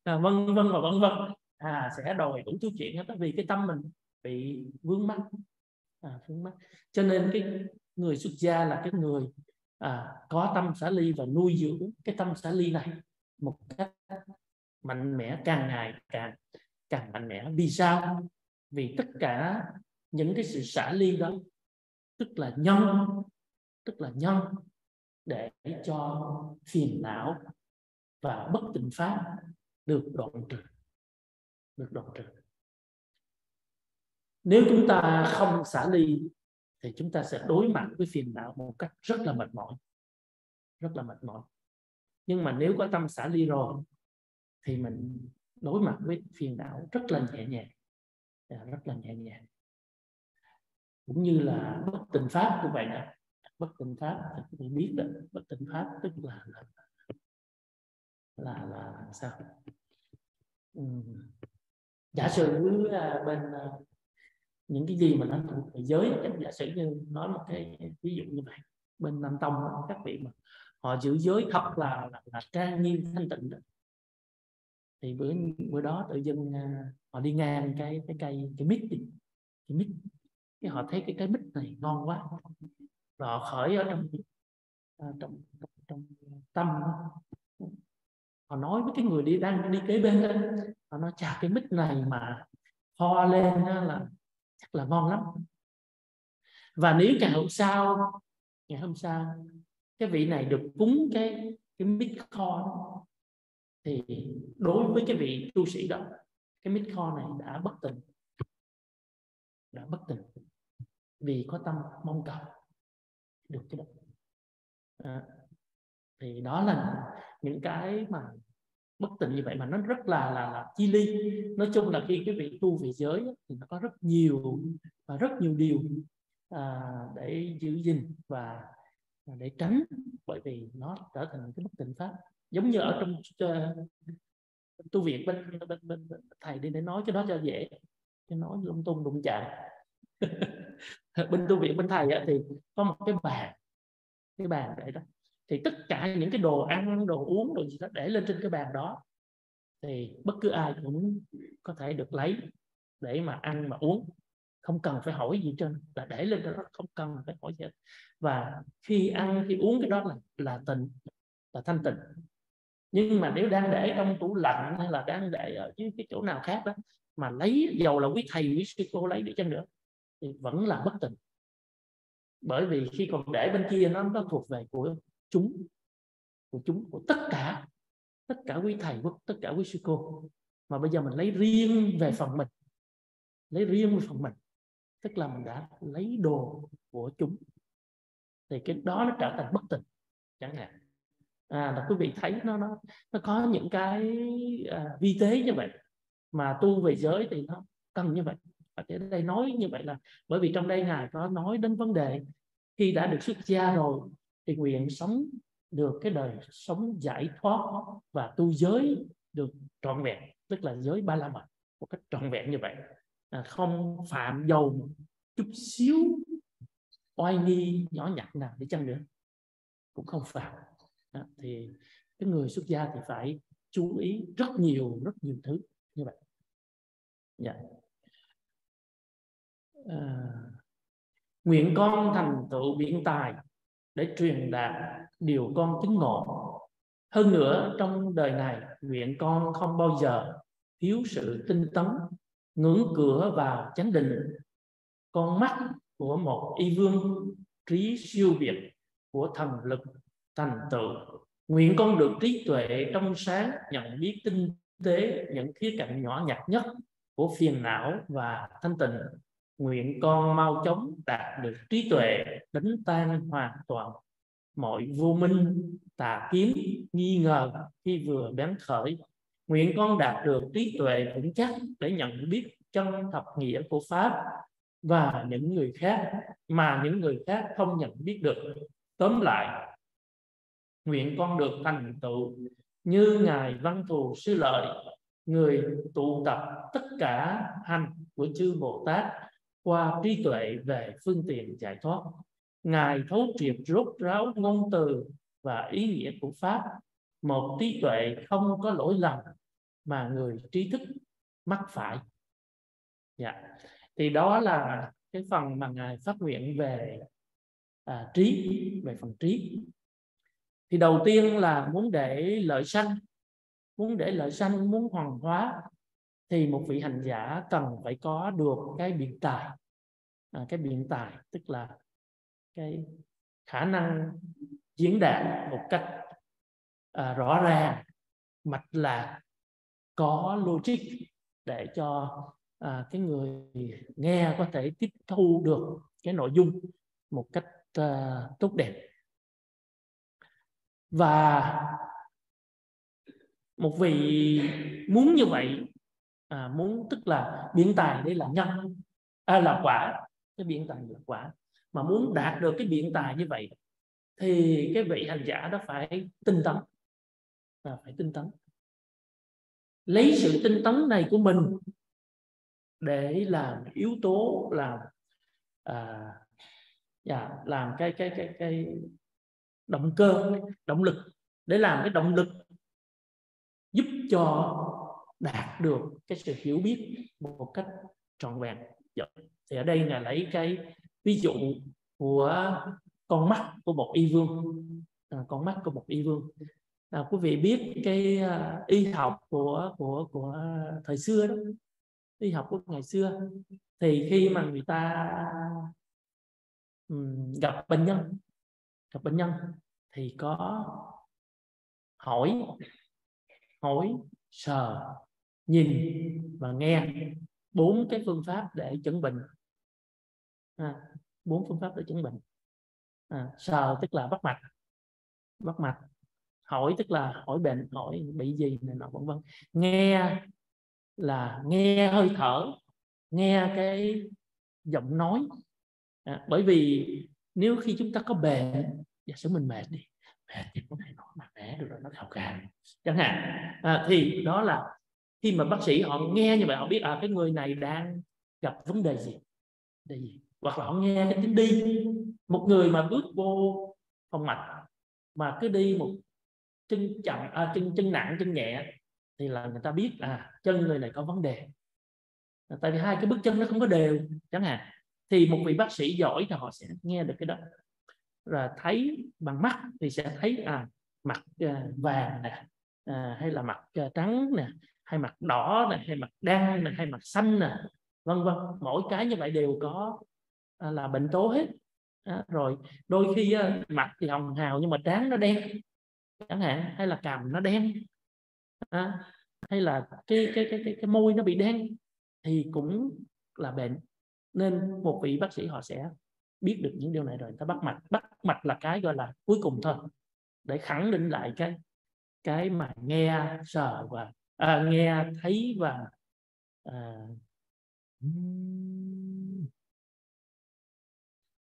S1: À, vân vân và vân vân. À sẽ đòi đủ thứ chuyện hết vì cái tâm mình bị vướng mắc à, vướng mắc. Cho nên cái người xuất gia là cái người à, có tâm xả ly và nuôi dưỡng cái tâm xả ly này một cách mạnh mẽ càng ngày càng càng mạnh mẽ. Vì sao? Vì tất cả những cái sự xả ly đó tức là nhân tức là nhân để cho phiền não và bất tịnh pháp được đoạn trừ được đoạn trừ nếu chúng ta không xả ly thì chúng ta sẽ đối mặt với phiền não một cách rất là mệt mỏi. Rất là mệt mỏi. Nhưng mà nếu có tâm xả ly rồi thì mình đối mặt với phiền não rất là nhẹ nhàng. À, rất là nhẹ nhàng. Cũng như là bất tình pháp của vậy đó bất tình pháp thì quý vị biết đó bất tình pháp tức là là là, là sao? Ừ. giả sử à, bên à, những cái gì mà nó thuộc về giới giả sử như nói một cái ví dụ như vậy. Bên nam tông các vị mà họ giữ giới thật là là, là trang nghiêm thanh tịnh đó. Thì bữa bữa đó tự dưng à, họ đi ngang cái cái cây cái mít đi cái mít. Cái họ thấy cái cái mít này ngon quá. Và họ khởi ở trong à, trong, trong, trong tâm họ nói với cái người đi đang đi kế bên đó, họ nói chà cái mít này mà ho lên là chắc là ngon lắm. Và nếu ngày hôm sau ngày hôm sau cái vị này được cúng cái cái mít kho thì đối với cái vị tu sĩ đó cái mít kho này đã bất tình. Đã bất tình. Vì có tâm mong cầu được cái đó. À, thì đó là những cái mà bất tịnh như vậy mà nó rất là là là chi ly. Nói chung là khi cái vị tu về giới thì nó có rất nhiều và rất nhiều điều à, để giữ gìn và để tránh bởi vì nó trở thành cái bất tịnh pháp. Giống như ở trong uh, tu viện bên, bên, bên, bên thầy đi để nói cái đó cho dễ cho nói lung tung đụng chạm. Bên tu viện bên thầy thì có một cái bàn cái bàn để đó thì tất cả những cái đồ ăn, đồ uống, đồ gì đó để lên trên cái bàn đó, thì bất cứ ai cũng có thể được lấy để mà ăn mà uống. Không cần phải hỏi gì trên là để lên đó, không cần phải hỏi gì hết. và khi ăn, khi uống cái đó là là tịnh là thanh tịnh. Nhưng mà nếu đang để trong tủ lạnh hay là đang để ở dưới cái chỗ nào khác đó, mà lấy, dầu là quý thầy, quý sư cô lấy đi chăng nữa, thì vẫn là bất tịnh. Bởi vì khi còn để bên kia, nó nó thuộc về của chúng của chúng của tất cả tất cả quý thầy tất cả quý sư cô. Mà bây giờ mình lấy riêng về phần mình lấy riêng về phần mình tức là mình đã lấy đồ của chúng. Thì cái đó nó trở thành bất tịnh chẳng hạn. À là quý vị thấy nó nó nó có những cái à, vi tế như vậy mà tu về giới thì nó cần như vậy. Ở đây nói như vậy là bởi vì trong đây ngài có nói đến vấn đề khi đã được xuất gia rồi thì nguyện sống được cái đời sống giải thoát và tu giới được trọn vẹn tức là giới ba la mật một cách trọn vẹn như vậy. À, không phạm dầu chút xíu oai nghi nhỏ nhặt nào để chăng nữa cũng không phạm. À, thì cái người xuất gia thì phải chú ý rất nhiều rất nhiều thứ như vậy. Dạ. Yeah à, nguyện con thành tựu biện tài để truyền đạt điều con chứng ngộ. Hơn nữa, trong đời này, nguyện con không bao giờ thiếu sự tinh tấn, ngưỡng cửa vào chánh định. Con mắt của một y vương, trí siêu việt của thần lực, thành tựu. Nguyện con được trí tuệ trong sáng, nhận biết tinh tế những khía cạnh nhỏ nhặt nhất của phiền não và thanh tịnh nguyện con mau chóng đạt được trí tuệ, đánh tan hoàn toàn mọi vô minh, tà kiến, nghi ngờ khi vừa bén khởi. Nguyện con đạt được trí tuệ vững chắc để nhận biết chân thật nghĩa của pháp và những người khác mà những người khác không nhận biết được. Tóm lại, nguyện con được thành tựu như ngài văn thù sư lợi, người tụ tập tất cả hành của chư bồ tát qua trí tuệ về phương tiện giải thoát ngài thấu triệt rốt ráo ngôn từ và ý nghĩa của pháp. Một trí tuệ không có lỗi lầm mà người trí thức mắc phải. Dạ. Thì đó là cái phần mà ngài phát nguyện về à, trí về phần trí. Thì đầu tiên là muốn để lợi sanh muốn để lợi sanh muốn hoàn hóa thì một vị hành giả cần phải có được cái biện tài. À, cái biện tài tức là cái khả năng diễn đạt một cách à, rõ ràng mạch lạc có logic để cho à, cái người nghe có thể tiếp thu được cái nội dung một cách à, tốt đẹp. Và một vị muốn như vậy à, muốn tức là biện tài đây là nhân. À, là quả. Cái biện tài là quả. Mà muốn đạt được cái biện tài như vậy thì cái vị hành giả đó phải tinh tấn. À, phải tinh tấn. Lấy sự tinh tấn này của mình để làm yếu tố làm à, dạ, làm cái cái cái cái động cơ động lực để làm cái động lực giúp cho đạt được cái sự hiểu biết một cách trọn vẹn. Dạ. Thì ở đây là lấy cái ví dụ của con mắt của một y vương. À, con mắt của một y vương. À, quý vị biết cái uh, y học của của của thời xưa đó. Y học của ngày xưa. Thì khi mà người ta um, gặp bệnh nhân gặp bệnh nhân thì có hỏi hỏi sờ nhìn và nghe. Bốn cái phương pháp để chẩn bệnh. À, bốn phương pháp để chẩn bệnh. À, sờ tức là bắt mạch. Bắt mạch. Hỏi tức là hỏi bệnh hỏi bị gì này nọ vân vân. Nghe là nghe hơi thở nghe cái giọng nói. À, bởi vì nếu khi chúng ta có bệnh giả sử mình mệt đi mệt thì có thể nói mà mẻ được rồi nó khảo khàn chẳng hạn. À, thì đó là khi mà bác sĩ họ nghe như vậy họ biết à cái người này đang gặp vấn đề gì đề gì? Hoặc là họ nghe cái tiếng đi. Một người mà bước vô phòng mạch mà cứ đi một chân chậm à, chân chân nặng chân nhẹ thì là người ta biết à chân người này có vấn đề. Tại vì hai cái bước chân nó không có đều chẳng hạn. Thì một vị bác sĩ giỏi thì họ sẽ nghe được cái đó. Là thấy bằng mắt thì sẽ thấy à mặt à, vàng nè à, hay là mặt à, trắng nè hay mặt đỏ này, hay mặt đen này, hay mặt xanh nè vân vân. Mỗi cái như vậy đều có à, là bệnh tố hết. À, rồi đôi khi à, mặt thì hồng hào nhưng mà trán nó đen chẳng hạn hay là cằm nó đen à, hay là cái cái cái cái, cái môi nó bị đen thì cũng là bệnh. Nên một vị bác sĩ họ sẽ biết được những điều này rồi người ta bắt mạch. Bắt mạch là cái gọi là cuối cùng thôi để khẳng định lại cái cái mà nghe sờ và à, nghe thấy và à,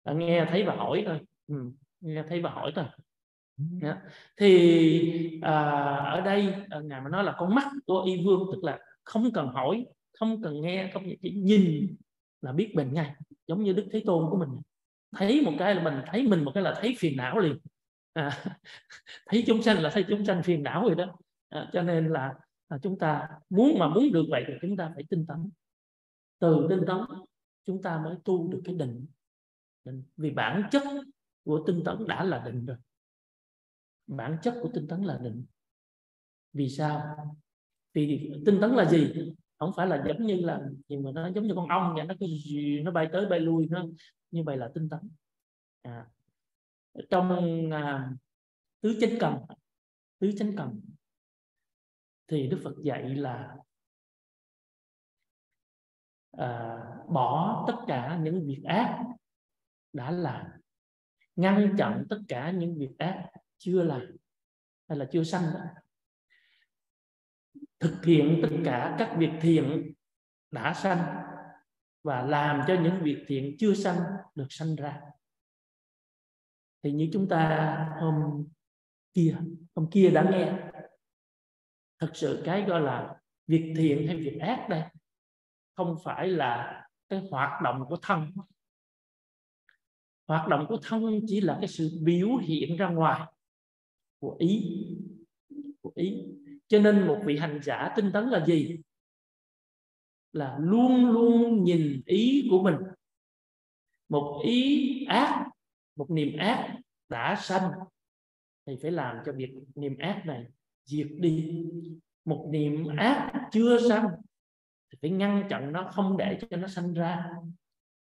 S1: à, nghe thấy và hỏi thôi. Ừ, nghe thấy và hỏi thôi. Yeah. thì à, ở đây à, ngài mà nói là con mắt của y vương tức là không cần hỏi không cần nghe không chỉ nhìn là biết bệnh ngay giống như đức thế tôn của mình. Thấy một cái là mình thấy mình một cái là thấy phiền não liền. À, thấy chúng sanh là thấy chúng sanh phiền não rồi đó. À, cho nên là, à, chúng ta muốn mà muốn được vậy thì chúng ta phải tinh tấn. Từ tinh tấn chúng ta mới tu được cái định, định. vì bản chất của tinh tấn đã là định rồi. Bản chất của tinh tấn là định. Vì sao? Vì tinh tấn là gì? Không phải là giống như là nhưng mà nó giống như con ong vậy nó cứ nó bay tới bay lui nó như vậy là tinh tấn. À. trong à, tứ chánh cần tứ chánh cần thì đức phật dạy là à, bỏ tất cả những việc ác đã làm ngăn chặn tất cả những việc ác chưa làm hay là chưa sanh đó. thực hiện tất cả các việc thiện đã sanh và làm cho những việc thiện chưa sanh được sanh ra thì như chúng ta hôm kia hôm kia đã nghe thật sự cái gọi là việc thiện hay việc ác đây, không phải là cái hoạt động của thân. Hoạt động của thân chỉ là cái sự biểu hiện ra ngoài của ý của ý. Cho nên một vị hành giả tinh tấn là gì? Là luôn luôn nhìn ý của mình. Một ý ác, một niềm ác đã sanh, thì phải làm cho việc niềm ác này diệt đi. Một niệm ác chưa sanh thì phải ngăn chặn nó, không để cho nó sanh ra.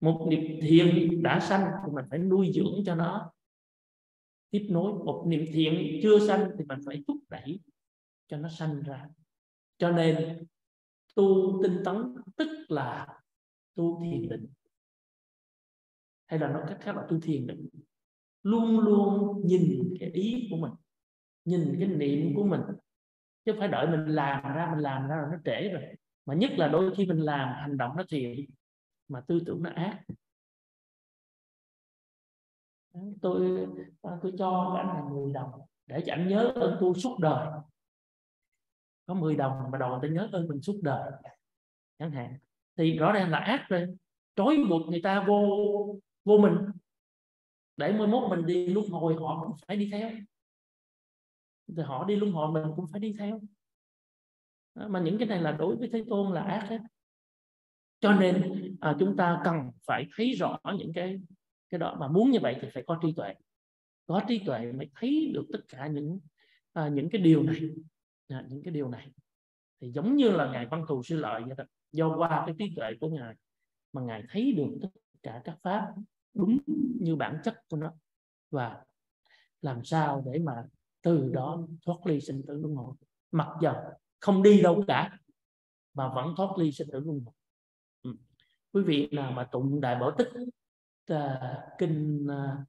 S1: Một niệm thiện đã sanh thì mình phải nuôi dưỡng cho nó. Tiếp nối, một niệm thiện chưa sanh thì mình phải thúc đẩy cho nó sanh ra. Cho nên, tu tinh tấn tức là tu thiền định. Hay là nói cách khác là tu thiền định. Luôn luôn nhìn cái ý của mình nhìn cái niệm của mình chứ phải đợi mình làm ra mình làm ra rồi nó trễ rồi. Mà nhất là đôi khi mình làm hành động nó thiện mà tư tưởng nó ác. Tôi tôi cho anh là 10 đồng để cho anh nhớ ơn tôi suốt đời. Có 10 đồng mà người ta nhớ ơn mình suốt đời chẳng hạn. Thì rõ ràng là ác rồi trói buộc người ta vô vô mình. Để mới mốt mình đi lúc hồi họ cũng phải đi theo thì họ đi luân hồi mình cũng phải đi theo. Mà những cái này là đối với thế tôn là ác hết cho nên à, chúng ta cần phải thấy rõ những cái cái đó. Mà muốn như vậy thì phải có trí tuệ. Có trí tuệ mới thấy được tất cả những à, những cái điều này. À, những cái điều này. Thì giống như là ngài văn thù sư lợi vậy đó. Do qua cái trí tuệ của ngài mà ngài thấy được tất cả các pháp đúng như bản chất của nó. Và làm sao để mà từ đó thoát ly sinh tử luân hồi. Mặc dầu không đi đâu cả mà vẫn thoát ly sinh tử luân hồi. Ừ. quý vị nào mà tụng đại bảo tích à, kinh à,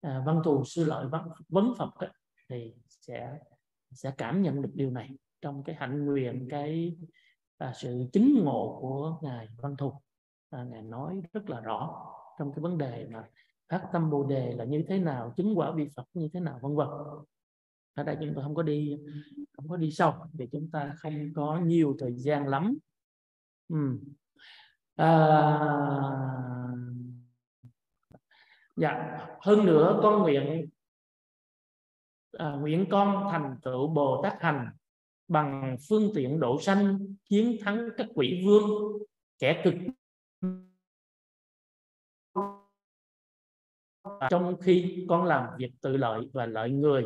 S1: à văn thù sư lợi vấn, vấn phật ấy, thì sẽ sẽ cảm nhận được điều này trong cái hạnh nguyện cái à, sự chính ngộ của ngài văn thù. À, ngài nói rất là rõ trong cái vấn đề mà phát tâm bồ đề là như thế nào chứng quả vị phật như thế nào vân vân ở đây chúng tôi không có đi không có đi sâu vì chúng ta không có nhiều thời gian lắm ừ. à, dạ hơn nữa con nguyện à, nguyện con thành tựu bồ tát hành bằng phương tiện độ sanh chiến thắng các quỷ vương kẻ cực trong khi con làm việc tự lợi và lợi người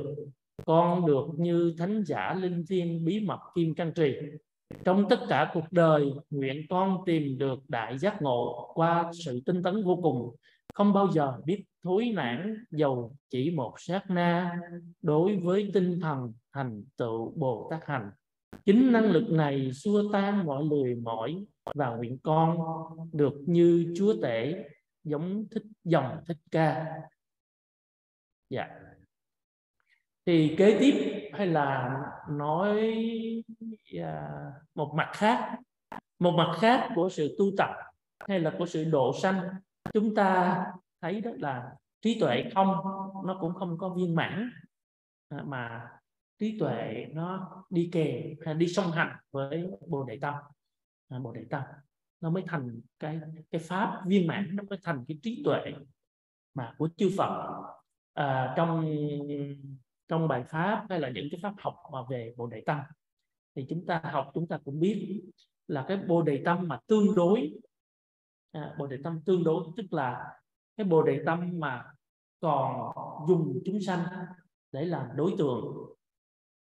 S1: con được như thánh giả linh thiên bí mật kim căn trì. Trong tất cả cuộc đời, nguyện con tìm được đại giác ngộ qua sự tinh tấn vô cùng. Không bao giờ biết thối nản, dầu chỉ một sát na đối với tinh thần thành tựu bồ tát hành. Chính năng lực này xua tan mọi lười mỏi và nguyện con được như chúa tể, giống thích dòng thích ca. Dạ thì kế tiếp hay là nói à, một mặt khác? Một mặt khác của sự tu tập hay là của sự độ sanh chúng ta thấy đó là trí tuệ không nó cũng không có viên mãn à, mà trí tuệ nó đi kề hay đi song hành với bồ đề tâm. À, bồ đề tâm nó mới thành cái cái pháp viên mãn nó mới thành cái trí tuệ mà của chư Phật. À, trong trong bài pháp hay là những cái pháp học mà về bồ đề tâm. Thì chúng ta học chúng ta cũng biết là cái bồ đề tâm mà tương đối à, bồ đề tâm tương đối tức là cái bồ đề tâm mà còn dùng chúng sanh để làm đối tượng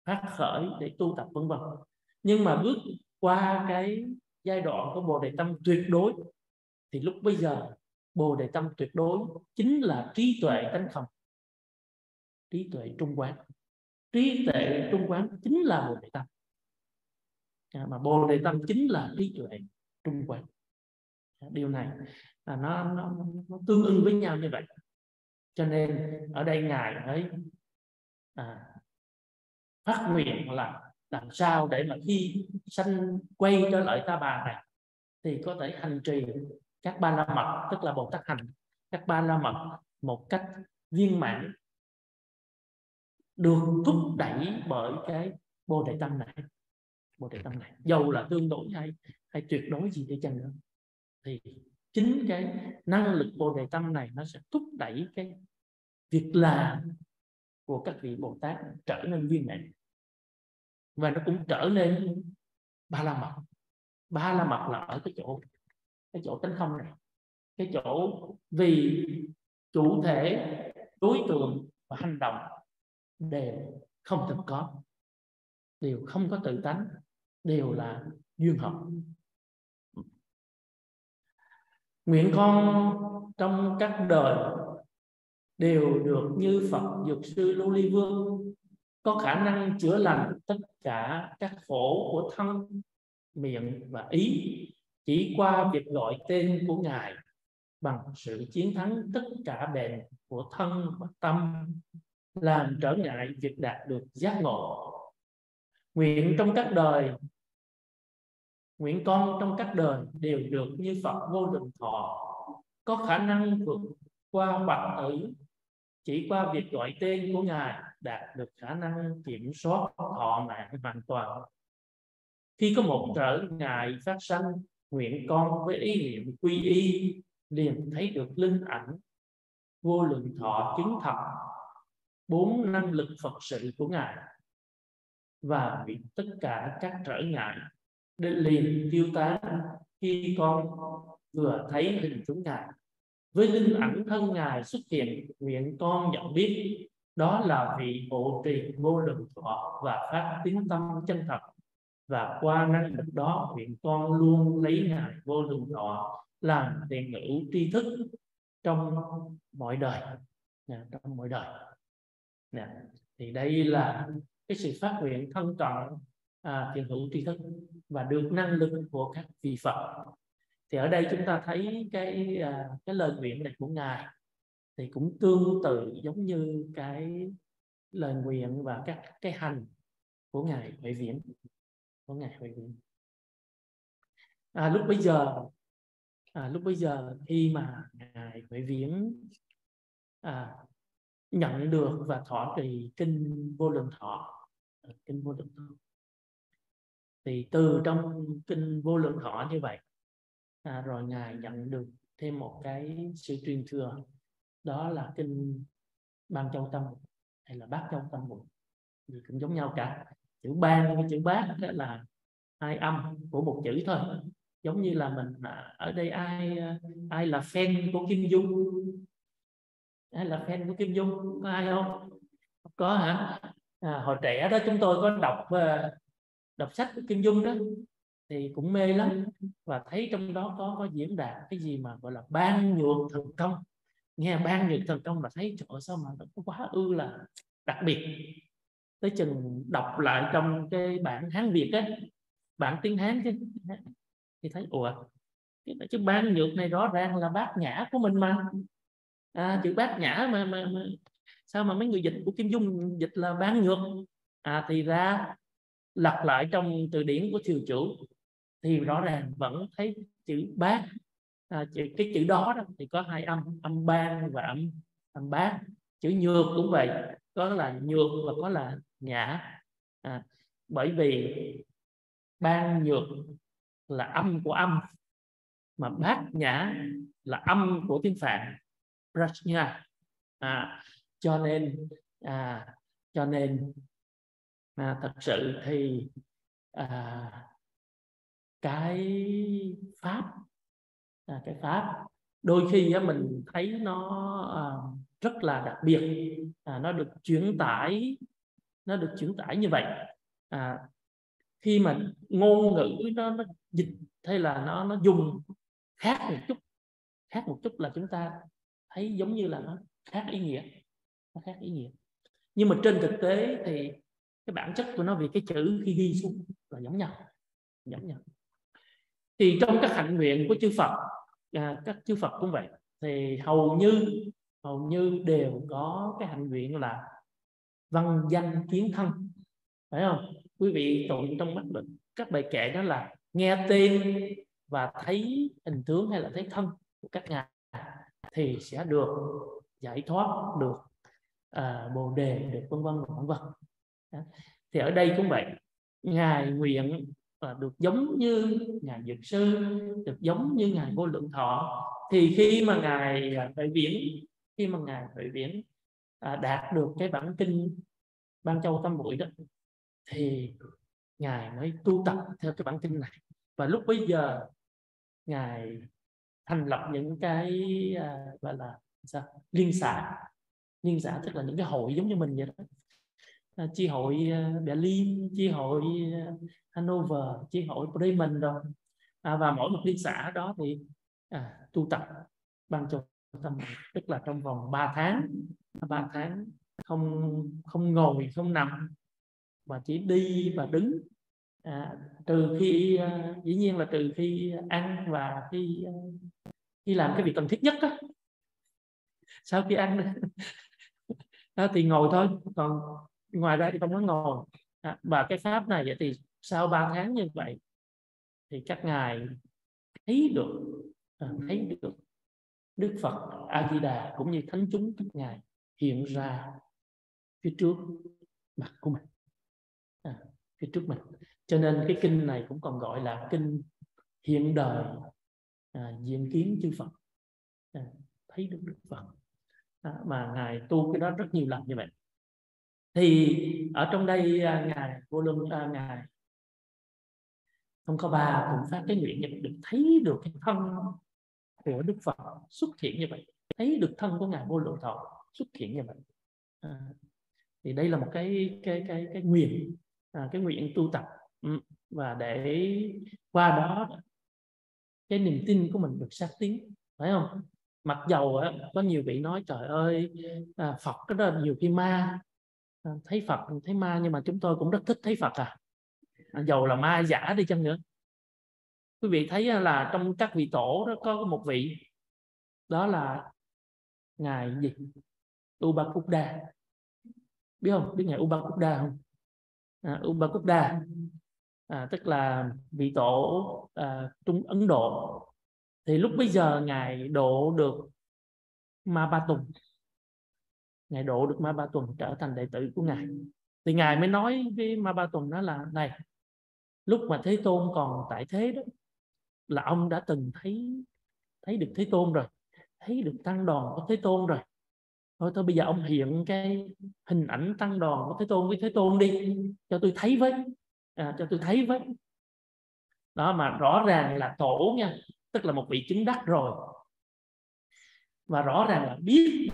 S1: phát khởi để tu tập vân vân. Nhưng mà bước qua cái giai đoạn của bồ đề tâm tuyệt đối thì lúc bây giờ bồ đề tâm tuyệt đối chính là trí tuệ tánh không trí tuệ trung quán. Trí tuệ trung quán chính là bồ đề tâm. À, mà bồ đề tâm chính là trí tuệ trung quán. À, điều này là nó, nó, nó tương ưng với nhau như vậy. Cho nên ở đây ngài ấy à, phát nguyện là làm sao để mà khi sanh quay trở lại ta bà này thì có thể hành trì các ba la mật tức là bồ tát hành các ba la mật một cách viên mãn được thúc đẩy bởi cái bồ đề tâm này. Bồ đề tâm này. Dầu là tương đối hay hay tuyệt đối gì đi chăng nữa. Thì chính cái năng lực bồ đề tâm này nó sẽ thúc đẩy cái việc làm của các vị bồ tát trở nên viên mãn. Và nó cũng trở nên ba la mật. Ba la mật là ở cái chỗ cái chỗ tánh không này. Cái chỗ vì chủ thể, đối tượng và hành động đều không thực có. Đều không có tự tánh. Đều là duyên học. nguyện con trong các đời đều được như Phật Dược sư Lưu Ly Vương. Có khả năng chữa lành tất cả các khổ của thân, miệng và ý chỉ qua việc gọi tên của Ngài bằng sự chiến thắng tất cả bệnh của thân và tâm làm trở ngại việc đạt được giác ngộ. Nguyện trong các đời, nguyện con trong các đời đều được như Phật vô lượng thọ. Có khả năng vượt qua bạch tử chỉ qua việc gọi tên của ngài đạt được khả năng kiểm soát thọ mạng hoàn toàn. Khi có một trở ngại phát sanh, nguyện con với ý niệm quy y liền thấy được linh ảnh vô lượng thọ chứng thật bốn năng lực phật sự của ngài và bị tất cả các trở ngại để liền tiêu tán khi con vừa thấy hình chúng ngài. Với linh ảnh thân ngài xuất hiện nguyện con nhận biết, đó là vị hộ trì vô lượng thọ và phát tiếng tâm chân thật. Và qua năng lực đó nguyện con luôn lấy ngài vô lượng thọ làm tiền ngữ tri thức trong mọi đời. Dạ, trong mọi đời nè thì đây là cái sự phát nguyện thân trọng à, thiền hữu tri thức và được năng lực của các vị phật. Thì ở đây chúng ta thấy cái à, cái lời nguyện này của ngài thì cũng tương tự giống như cái lời nguyện và các cái hành của ngài huệ viễn của ngài huệ viễn. À, lúc bây giờ à, lúc bây giờ khi mà ngài huệ viễn à, nhận được và thọ trì kinh vô lượng thọ. Ừ, kinh vô lượng thọ. Thì từ trong kinh vô lượng thọ như vậy à, rồi ngài nhận được thêm một cái sự truyền thừa đó là kinh ban châu tâm hay là bát châu tâm thì cũng giống nhau cả. Chữ ban với chữ bát là hai âm của một chữ thôi. Giống như là mình à, ở đây ai à, ai là fan của Kim Dung ai là fan của Kim Dung. Có ai không? Có hả? À, hồi trẻ đó chúng tôi có đọc ờ, đọc sách của Kim Dung đó thì cũng mê lắm. Và thấy trong đó có có diễn đạt cái gì mà gọi là ban nhược thần công. Nghe ban nhược thần công là thấy chỗ sao mà nó quá ư là đặc biệt. Tới chừng đọc lại trong cái bản hán việt á bản tiếng hán chứ. Thì thấy ủa cái chữ ban nhược này rõ ràng là bát nhã của mình mà à, chữ bát nhã mà, mà, mà sao mà mấy người dịch của kim dung dịch là ban nhược? À thì ra lặp lại trong từ điển của thiều chủ thì rõ ràng vẫn thấy chữ bát à, chữ, cái chữ đó, đó thì có hai âm âm ban và âm âm bát. Chữ nhược cũng vậy có là nhược và có là nhã. À, bởi vì ban nhược là âm của âm mà bát nhã là âm của tiếng phạn prajna à, cho nên à, cho nên à, thật sự thì à, cái pháp à, cái pháp đôi khi á, mình thấy nó à, rất là đặc biệt à, nó được chuyển tải nó được chuyển tải như vậy. À, khi mà ngôn ngữ nó, nó dịch hay là nó nó dùng khác một chút khác một chút là chúng ta thấy giống như là nó khác ý nghĩa nó khác ý nghĩa. Nhưng mà trên thực tế thì cái bản chất của nó vì cái chữ khi ghi xuống là giống nhau giống nhau. Thì trong các hạnh nguyện của chư Phật à, các chư Phật cũng vậy thì hầu như hầu như đều có cái hạnh nguyện là văn danh kiến thân phải không? Quý vị tụng trong mắt định các bài kệ đó là nghe tên và thấy hình tướng hay là thấy thân của các ngài thì sẽ được giải thoát được à, bồ đề được vân vân vân vân. Thì ở đây cũng vậy ngài nguyện và được giống như ngài dược sư được giống như ngài vô lượng thọ. Thì khi mà ngài à, huệ viễn khi mà ngài huệ viễn à, đạt được cái bản kinh ban châu tam bụi đó thì ngài mới tu tập theo cái bản kinh này. Và lúc bây giờ ngài thành lập những cái uh, gọi là sao? Liên xã. Liên xã tức là những cái hội giống như mình vậy đó. À, chi hội uh, Berlin chi hội uh, Hanover chi hội Bremen rồi à, và mỗi một liên xã đó thì à, tu tập ban cho tâm tức là trong vòng 3 tháng. 3 tháng không không ngồi không nằm mà chỉ đi và đứng à, từ khi ờ, dĩ nhiên là từ khi ăn và khi ờ, khi làm cái việc cần thiết nhất đó. sau khi ăn đó, thì ngồi thôi còn ngoài ra thì không có ngồi. À, và cái pháp này vậy thì sau 3 tháng như vậy thì các ngài thấy được à, thấy được Đức Phật A Di Đà cũng như thánh chúng các ngài hiện ra phía trước mặt của mình. À, phía trước mình cho nên cái kinh này cũng còn gọi là kinh hiện đời à, diện kiến chư Phật. À, thấy được Đức Phật. À, mà ngài tu cái đó rất nhiều lần như vậy. Thì ở trong đây à, ngài vô luân à, ngài không có ba cũng phát cái nguyện nhận được thấy được cái thân của Đức Phật xuất hiện như vậy thấy được thân của ngài vô lượng thọ xuất hiện như vậy. À, thì đây là một cái cái cái cái nguyện à, cái nguyện tu tập. Ừ, và để qua đó cái niềm tin của mình được xác tiến phải không? Mặc dầu có nhiều vị nói trời ơi à, Phật cái đó nhiều khi ma. À, thấy Phật thấy ma nhưng mà chúng tôi cũng rất thích thấy Phật à, à dầu là ma giả đi chăng nữa. Quý vị thấy là trong các vị tổ đó có một vị đó là ngài gì? Ubakuda biết không? Biết ngài Ubakuda không? À, Ubakuda à, tức là vị tổ à, Trung Ấn Độ. Thì lúc bây giờ ngài độ được Ma Ba Tùng. Ngài độ được Ma Ba Tùng trở thành đệ tử của ngài. Thì ngài mới nói với Ma Ba Tùng đó là này lúc mà Thế Tôn còn tại thế đó là ông đã từng thấy thấy được Thế Tôn rồi thấy được tăng đoàn của Thế Tôn rồi. Thôi thôi bây giờ ông hiện cái hình ảnh tăng đoàn của Thế Tôn với Thế Tôn đi cho tôi thấy với à, cho tôi thấy với đó mà rõ ràng là tổ nha tức là một vị chứng đắc rồi. Và rõ ràng là biết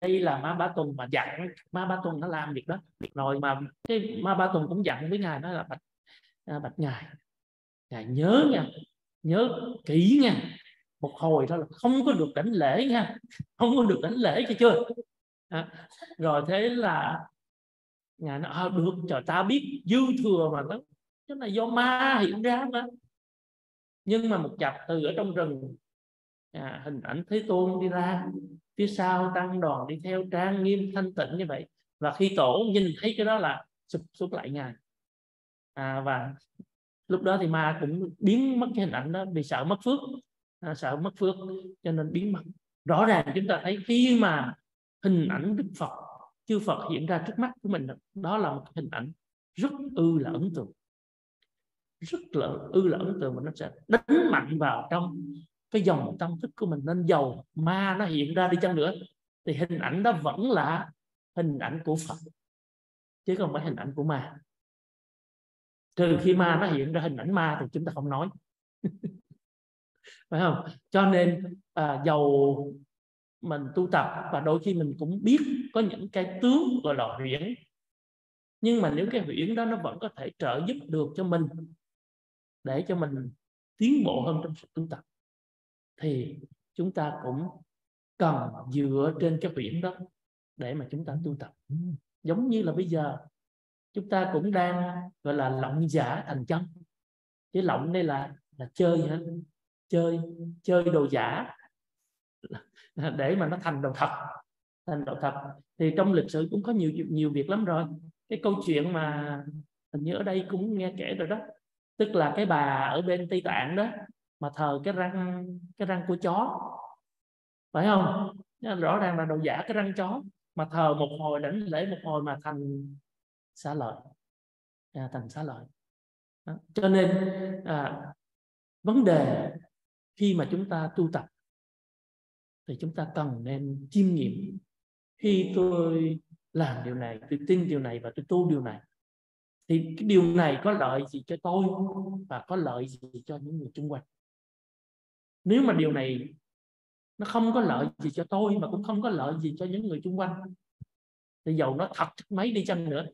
S1: đây là ma ba tùng mà dặn ma ba tùng nó làm việc đó. Rồi mà cái ma ba tùng cũng dặn với ngài nói là bạch à, bạch ngài ngài nhớ nha nhớ kỹ nha. Một hồi đó là không có được đánh lễ nha không có được đánh lễ chưa chưa? À, rồi thế là ngài nói à, ờ, được cho ta biết dư thừa mà nó cái này do ma hiện ra mà. Nhưng mà một chập từ ở trong rừng à, hình ảnh thế tôn đi ra phía sau tăng đoàn đi theo trang nghiêm thanh tịnh như vậy. Và khi tổ nhìn thấy cái đó là sụp xuống lại ngài. À, và lúc đó thì ma cũng biến mất cái hình ảnh đó vì sợ mất phước à, sợ mất phước cho nên biến mất. Rõ ràng chúng ta thấy khi mà hình ảnh đức phật chư phật hiện ra trước mắt của mình đó là một hình ảnh rất ư là ấn tượng. Rất là ư là ấn tượng mà nó sẽ đánh mạnh vào trong cái dòng tâm thức của mình. Nên dầu ma nó hiện ra đi chăng nữa thì hình ảnh đó vẫn là hình ảnh của Phật chứ không phải hình ảnh của ma. Trừ khi ma nó hiện ra hình ảnh ma thì chúng ta không nói. Phải không? Cho nên à, dầu mình tu tập và đôi khi mình cũng biết có những cái tướng gọi là huyễn. Nhưng mà nếu cái huyễn đó nó vẫn có thể trợ giúp được cho mình, để cho mình tiến bộ hơn trong sự tu tập, thì chúng ta cũng cần dựa trên cái huyễn đó để mà chúng ta tu tập. Giống như là bây giờ, chúng ta cũng đang gọi là lộng giả thành chân. Chứ lộng đây là là chơi hả? Chơi chơi đồ giả. để mà nó thành đồ thật thành đồ thật. Thì trong lịch sử cũng có nhiều nhiều việc lắm rồi. Cái câu chuyện mà hình như ở đây cũng nghe kể rồi đó. Tức là cái bà ở bên tây tạng đó mà thờ cái răng cái răng của chó. Phải không? Rõ ràng là đồ giả cái răng chó mà thờ một hồi đánh lễ một hồi mà thành xá lợi. À, thành xá lợi. Đó. cho nên à, vấn đề khi mà chúng ta tu tập thì chúng ta cần nên chiêm nghiệm khi tôi làm điều này, tôi tin điều này và tôi tu điều này. Thì cái điều này có lợi gì cho tôi và có lợi gì cho những người xung quanh? Nếu mà điều này nó không có lợi gì cho tôi mà cũng không có lợi gì cho những người xung quanh, thì dầu nó thật mấy đi chăng nữa,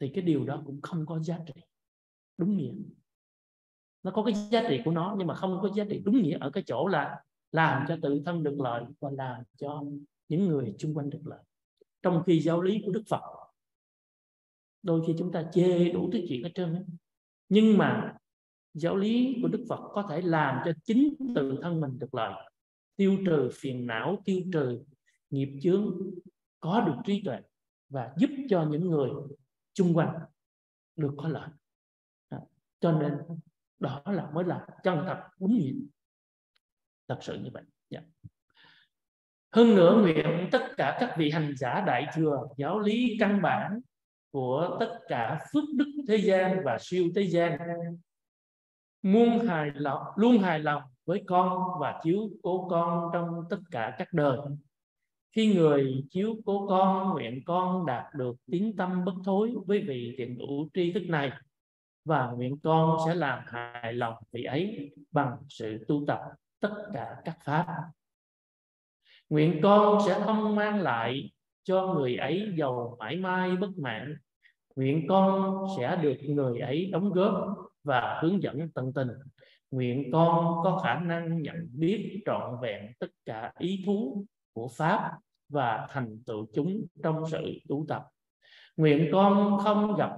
S1: thì cái điều đó cũng không có giá trị, đúng nghĩa. Nó có cái giá trị của nó nhưng mà không có giá trị đúng nghĩa ở cái chỗ là làm cho tự thân được lợi và làm cho những người xung quanh được lợi. Trong khi giáo lý của đức phật, đôi khi chúng ta chê đủ thứ chuyện hết trơn ấy. nhưng mà giáo lý của đức phật có thể làm cho chính tự thân mình được lợi. Tiêu trừ phiền não, tiêu trừ nghiệp chướng, có được trí tuệ và giúp cho những người xung quanh được có lợi. À, cho nên đó là mới là chân thật, đúng nghĩa thật sự như vậy. Yeah. Hơn nữa, nguyện tất cả các vị hành giả đại thừa, giáo lý, căn bản của tất cả phước đức thế gian và siêu thế gian muôn hài lòng, luôn hài lòng với con và chiếu cố con trong tất cả các đời. Khi người chiếu cố con, nguyện con đạt được tiếng tâm bất thối với vị thiện hữu tri thức này và nguyện con sẽ làm hài lòng vị ấy bằng sự tu tập tất cả các pháp. Nguyện con sẽ không mang lại cho người ấy giàu mãi mãi bất mạng nguyện con sẽ được người ấy đóng góp và hướng dẫn tận tình. Nguyện con có khả năng nhận biết trọn vẹn tất cả ý thú của pháp và thành tựu chúng trong sự tu tập. Nguyện con không gặp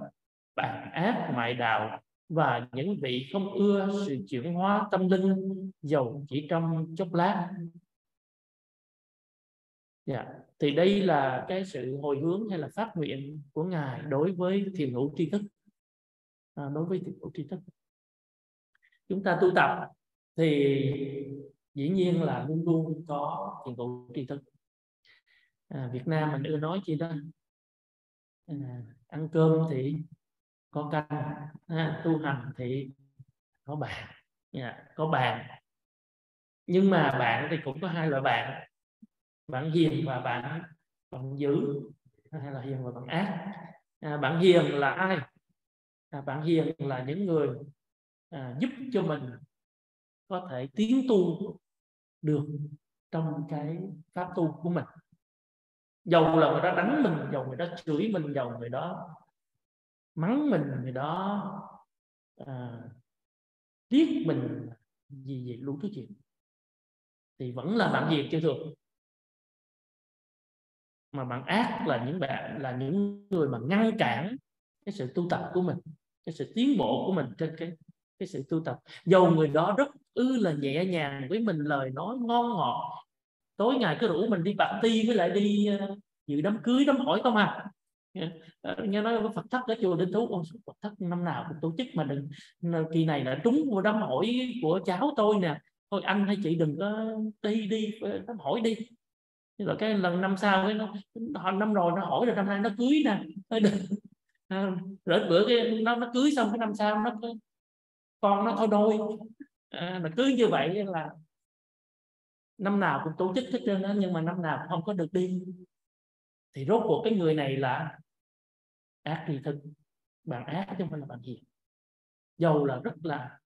S1: bạn ác ngoại đạo và những vị không ưa sự chuyển hóa tâm linh dầu chỉ trong chốc lát. Dạ. thì đây là cái sự hồi hướng hay là phát nguyện của ngài đối với thiền hữu tri thức. À, đối với thiền hữu tri thức. Chúng ta tu tập thì dĩ nhiên là luôn luôn có thiền hữu tri thức. À, Việt Nam mình ưa nói chi đó. À, ăn cơm thì có canh à, tu hành thì có bạn. Yeah, có bạn. Nhưng mà bạn thì cũng có hai loại bạn. Bạn hiền và bạn bạn dữ hay là hiền và bạn ác. À, bạn hiền là ai? À, bạn hiền là những người à, giúp cho mình có thể tiến tu được trong cái pháp tu của mình. Dầu là người đó đánh mình dầu người đó chửi mình dầu người đó mắng mình người đó à, tiếc mình gì gì luôn thứ chuyện. Thì vẫn là bạn hiền chưa thường mà bạn ác là những bạn là những người mà ngăn cản cái sự tu tập của mình cái sự tiến bộ của mình trên cái cái sự tu tập. Dầu người đó rất ư là nhẹ nhàng với mình lời nói ngon ngọt tối ngày cứ rủ mình đi party với lại đi ờ, dự đám cưới đám hỏi không à. Ờ, nghe nói có Phật thất ở chùa Đinh Thú Phật thất năm nào cũng tổ chức mà đừng kỳ này là trúng vào đám hỏi của cháu tôi nè. Thôi anh hay chị đừng có đi đi ờ, đám hỏi đi. Rồi cái lần năm sau cái nó năm rồi nó hỏi rồi năm nay nó cưới nè. À, rồi bữa cái nó nó cưới xong cái năm sau nó con nó thôi đôi. À, cưới như vậy là năm nào cũng tổ chức hết trơn đó nhưng mà năm nào cũng không có được đi. Thì rốt cuộc cái người này là ác tri thức bạn ác chứ không phải là bạn hiền. Dầu là rất là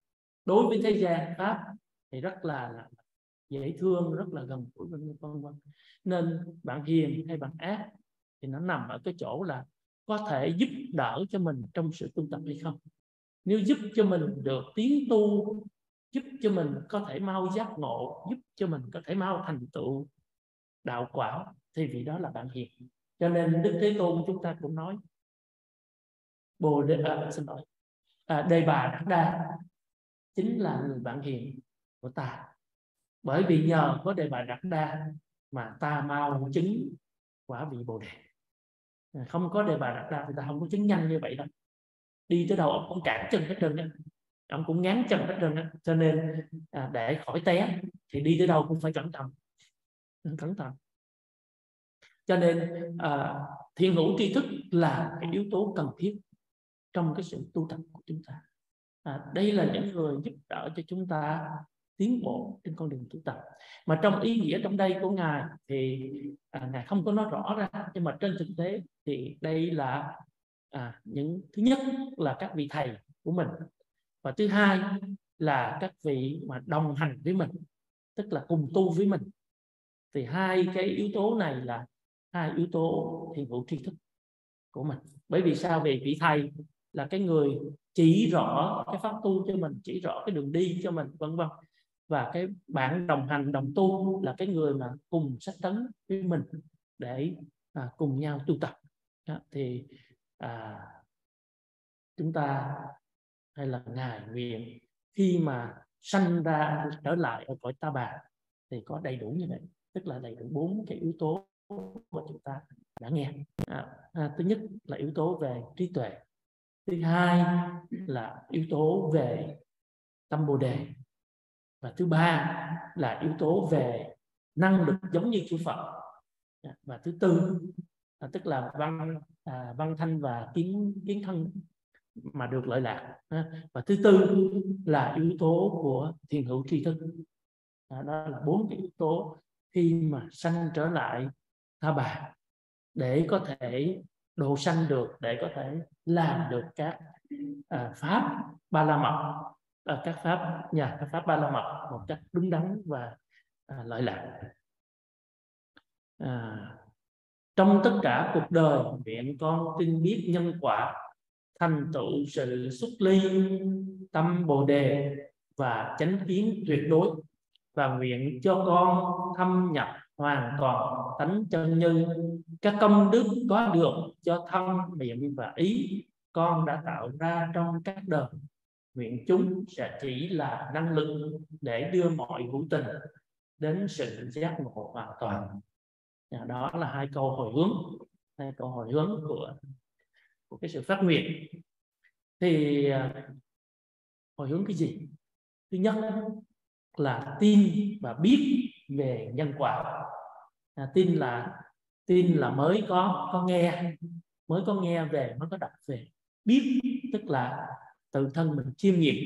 S1: đối với thế gian pháp thì rất là, là dễ thương rất là gần gũi vân vân nên bạn hiền hay bạn ác thì nó nằm ở cái chỗ là có thể giúp đỡ cho mình trong sự tu tập hay không. Nếu giúp cho mình được tiến tu giúp cho mình có thể mau giác ngộ giúp cho mình có thể mau thành tựu đạo quả thì vì đó là bạn hiền. Cho nên đức thế tôn chúng ta cũng nói bồ đề à, xin lỗi. À, đề bà đắc đa chính là người bạn hiền của ta. Bởi vì nhờ có đề bà đắc đa mà ta mau chứng quả vị bồ đề. À, không có đề bà đặt đa thì ta không có chứng nhanh như vậy đâu. Đi tới đâu ông cũng cản chân hết trơn á. Ông cũng ngán chân hết trơn á. Cho nên à, để khỏi té thì đi tới đâu cũng phải cẩn thận. Ừ, cẩn thận. Cho nên à, thiên hữu tri thức là cái yếu tố cần thiết trong cái sự tu tập của chúng ta. À, đây là những người giúp đỡ cho chúng ta tiến bộ trên con đường tu tập. Mà trong ý nghĩa trong đây của ngài thì à, ngài không có nói rõ ra nhưng mà trên thực tế thì đây là à, những thứ nhất là các vị thầy của mình và thứ hai là các vị mà đồng hành với mình tức là cùng tu với mình. Thì hai cái yếu tố này là hai yếu tố thiền hữu tri thức của mình. Bởi vì sao? Về vị thầy là cái người chỉ rõ cái pháp tu cho mình chỉ rõ cái đường đi cho mình vân vân. Và cái bạn đồng hành đồng tu là cái người mà cùng sách tấn với mình để à, cùng nhau tu tập. Đó, thì à, chúng ta hay là ngài nguyện khi mà sanh ra trở lại ở cõi ta bà thì có đầy đủ như vậy tức là đầy đủ bốn cái yếu tố mà chúng ta đã nghe. À, à, thứ nhất là yếu tố về trí tuệ thứ hai là yếu tố về tâm bồ đề. Và thứ ba là yếu tố về năng lực giống như chư Phật. Và thứ tư à, tức là văn à, văn thanh và kiến kiến thân mà được lợi lạc và thứ tư là yếu tố của thiền hữu tri thức. À, đó là bốn cái yếu tố khi mà sanh trở lại tha bà để có thể độ sanh được để có thể làm được các à, pháp ba la mật. À, các pháp nhà các pháp ba la mật một cách đúng đắn và à, lợi lạc. À, trong tất cả cuộc đời nguyện con tin biết nhân quả thành tựu sự xuất ly tâm bồ đề và chánh kiến tuyệt đối. Và nguyện cho con thâm nhập hoàn toàn tánh chân như các công đức có được cho thân miệng và ý con đã tạo ra trong các đời. Nguyện chúng sẽ chỉ là năng lực để đưa mọi hữu tình đến sự giác ngộ hoàn toàn. Và đó là hai câu hồi hướng hai câu hồi hướng của của cái sự phát nguyện. Thì à, hồi hướng cái gì? Thứ nhất là tin và biết về nhân quả. À, tin là tin là mới có có nghe. Mới có nghe về mới có đọc về. Biết tức là tự thân mình chiêm nghiệm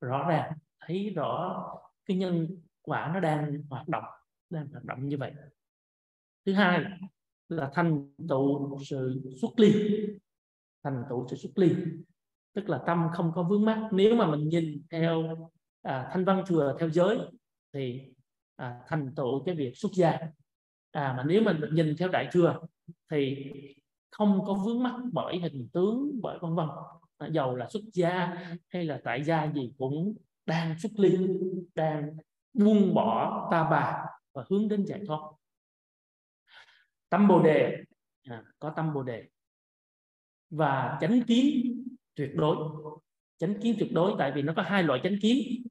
S1: rõ ràng thấy rõ cái nhân quả nó đang hoạt động đang hoạt động như vậy. Thứ hai là thành tựu sự xuất ly. Thành tựu sự xuất ly tức là tâm không có vướng mắc. Nếu mà mình nhìn theo à, thanh văn thừa theo giới thì à, thành tựu cái việc xuất gia à mà nếu mình nhìn theo đại thừa thì không có vướng mắc bởi hình tướng bởi vân vân. À, dầu là xuất gia hay là tại gia gì cũng đang xuất ly đang buông bỏ ta bà và hướng đến giải thoát. Tâm bồ đề à, có tâm bồ đề. Và chánh kiến tuyệt đối. Chánh kiến tuyệt đối tại vì nó có hai loại chánh kiến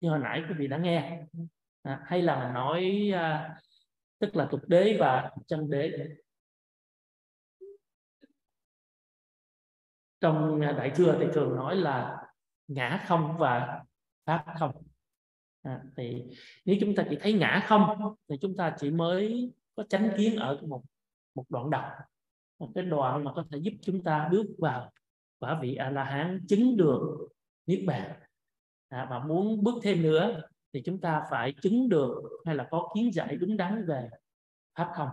S1: như hồi nãy quý vị đã nghe. À, hay là nói à, tức là tục đế và chân đế. Trong đại thừa thì thường nói là ngã không và pháp không. À, thì nếu chúng ta chỉ thấy ngã không thì chúng ta chỉ mới có chánh kiến ở một một đoạn đầu. Một cái đoạn mà có thể giúp chúng ta bước vào quả vị a la hán chứng được niết bàn. À, và muốn bước thêm nữa thì chúng ta phải chứng được hay là có kiến giải đúng đắn về pháp không?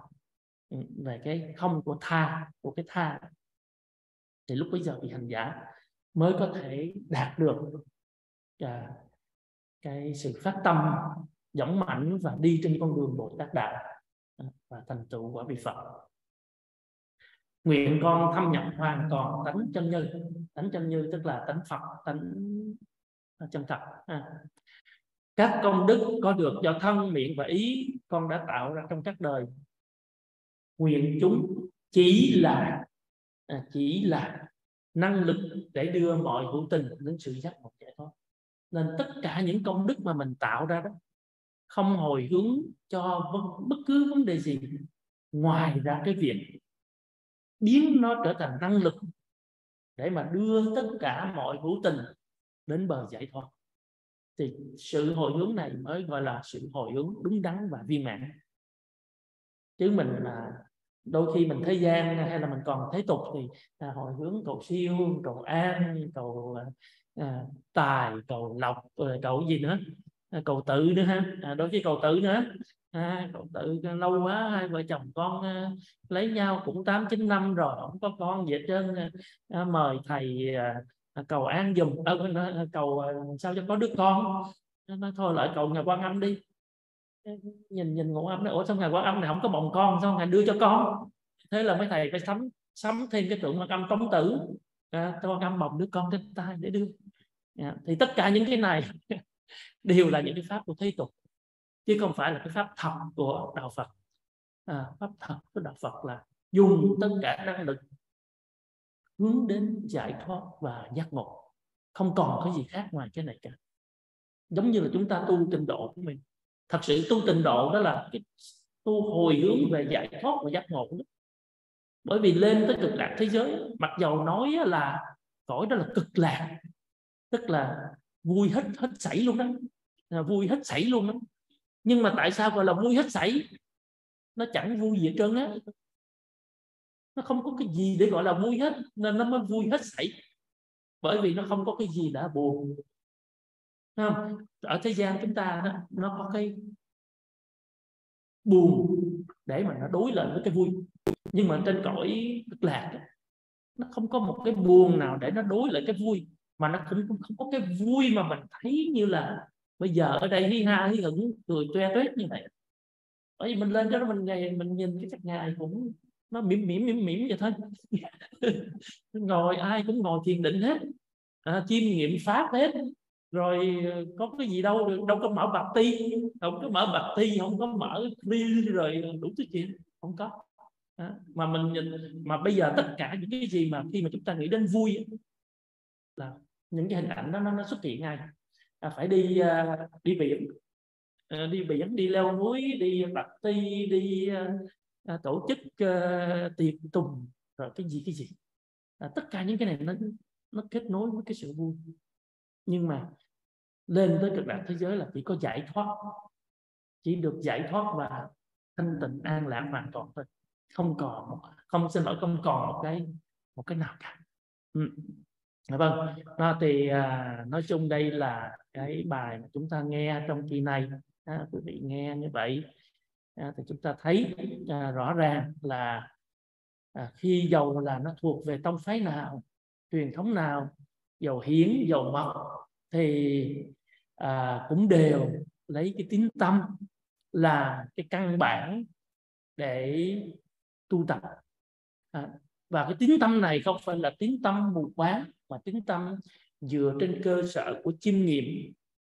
S1: Ừ, về cái không của tha của cái tha. Thì lúc bây giờ thì hành giả mới có thể đạt được à, cái sự phát tâm dũng mạnh và đi trên con đường bồ tát đạo à, và thành tựu quả vị phật. Nguyện con thâm nhập hoàn toàn tánh chân như. Tánh chân như tức là tánh phật tánh à, chân thật à các công đức có được do thân miệng và ý con đã tạo ra trong các đời. Nguyện chúng chỉ là à, chỉ là năng lực để đưa mọi hữu tình đến sự giác ngộ giải thoát. Nên tất cả những công đức mà mình tạo ra đó không hồi hướng cho bất cứ vấn đề gì ngoài ra cái việc biến nó trở thành năng lực để mà đưa tất cả mọi hữu tình đến bờ giải thoát thì sự hồi hướng này mới gọi là sự hồi hướng đúng đắn và viên mãn. Chứ mình là đôi khi mình thế gian hay là mình còn thế tục thì à, hồi hướng cầu siêu cầu an cầu à, tài cầu lộc ờ, cầu gì nữa à, cầu tự nữa ha. À, đôi khi cầu tự nữa. À, cầu tự lâu quá hai vợ chồng con à, lấy nhau cũng tám chín năm rồi không có con gì hết trơn à, à mời thầy à, À, cầu an dùm. À, à, à cầu sao cho có đứa con? Nó thôi lại cầu ngài quan âm đi. Nhìn nhìn ngũ âm nói ủa sao ngày quan âm này không có bồng con sao ngày đưa cho con? Thế là mấy thầy phải sắm sắm thêm cái tượng quan âm tống tử. À, quan âm bồng đứa con trên tay để đưa. À, thì tất cả những cái này đều là những cái pháp của thế tục chứ không phải là cái pháp thật của đạo Phật. À, pháp thật của đạo Phật là dùng tất cả năng lực hướng đến giải thoát và giác ngộ. Không còn cái gì khác ngoài cái này cả. Giống như là chúng ta tu trình độ của mình. Thật sự tu tịnh độ đó là cái tu hồi hướng về giải thoát và giác ngộ đó. bởi vì lên tới cực lạc thế giới, mặc dầu nói là, cõi đó là cực lạc, tức là vui hết hết sảy luôn đó, là vui hết sảy luôn đó. Nhưng mà tại sao gọi là vui hết sảy? Nó chẳng vui gì hết trơn á nó không có cái gì để gọi là vui hết nên nó mới vui hết sảy. Bởi vì nó không có cái gì đã buồn. Không? ở thế gian chúng ta đó, nó có cái buồn để mà nó đối lên với cái vui. Nhưng mà trên cõi cực lạc nó không có một cái buồn nào để nó đối lại cái vui. Mà nó cũng không có cái vui mà mình thấy như là bây giờ ở đây hi ha hi hửng cười toe toét như vậy. Bởi vì mình lên cho nó mình ngày mình nhìn cái các ngài cũng nó mỉm mỉm mỉm mỉm vậy thôi. Ngồi ai cũng ngồi thiền định hết. À, chiêm nghiệm pháp hết. Rồi ờ, có cái gì đâu đâu có mở bạc ti không có mở bạc ti không có mở ly rồi ờ, đủ thứ chuyện. Không có. À, mà mình nhìn mà bây giờ tất cả những cái gì mà khi mà chúng ta nghĩ đến vui là những cái hình ảnh đó nó, nó xuất hiện ngay. À, phải đi uh, đi biển. Uh, đi biển đi leo núi đi bạc ti đi uh, À, tổ chức uh, tiệc tùng rồi cái gì cái gì. À, tất cả những cái này nó nó kết nối với cái sự vui. Nhưng mà lên tới cực lạc thế giới là chỉ có giải thoát chỉ được giải thoát và thanh tịnh an lạc hoàn toàn thôi. Không còn không xin lỗi không còn một cái một cái nào cả. Ừ. À, vâng. Đó thì à, nói chung đây là cái bài mà chúng ta nghe trong kỳ này. À, quý vị nghe như vậy à, thì chúng ta thấy à, rõ ràng là à, khi dầu là nó thuộc về tông phái nào truyền thống nào dầu hiến dầu mật thì à, cũng đều lấy cái tín tâm là cái căn bản để tu tập. À, và cái tín tâm này không phải là tín tâm mù quáng mà tín tâm dựa trên cơ sở của chiêm nghiệm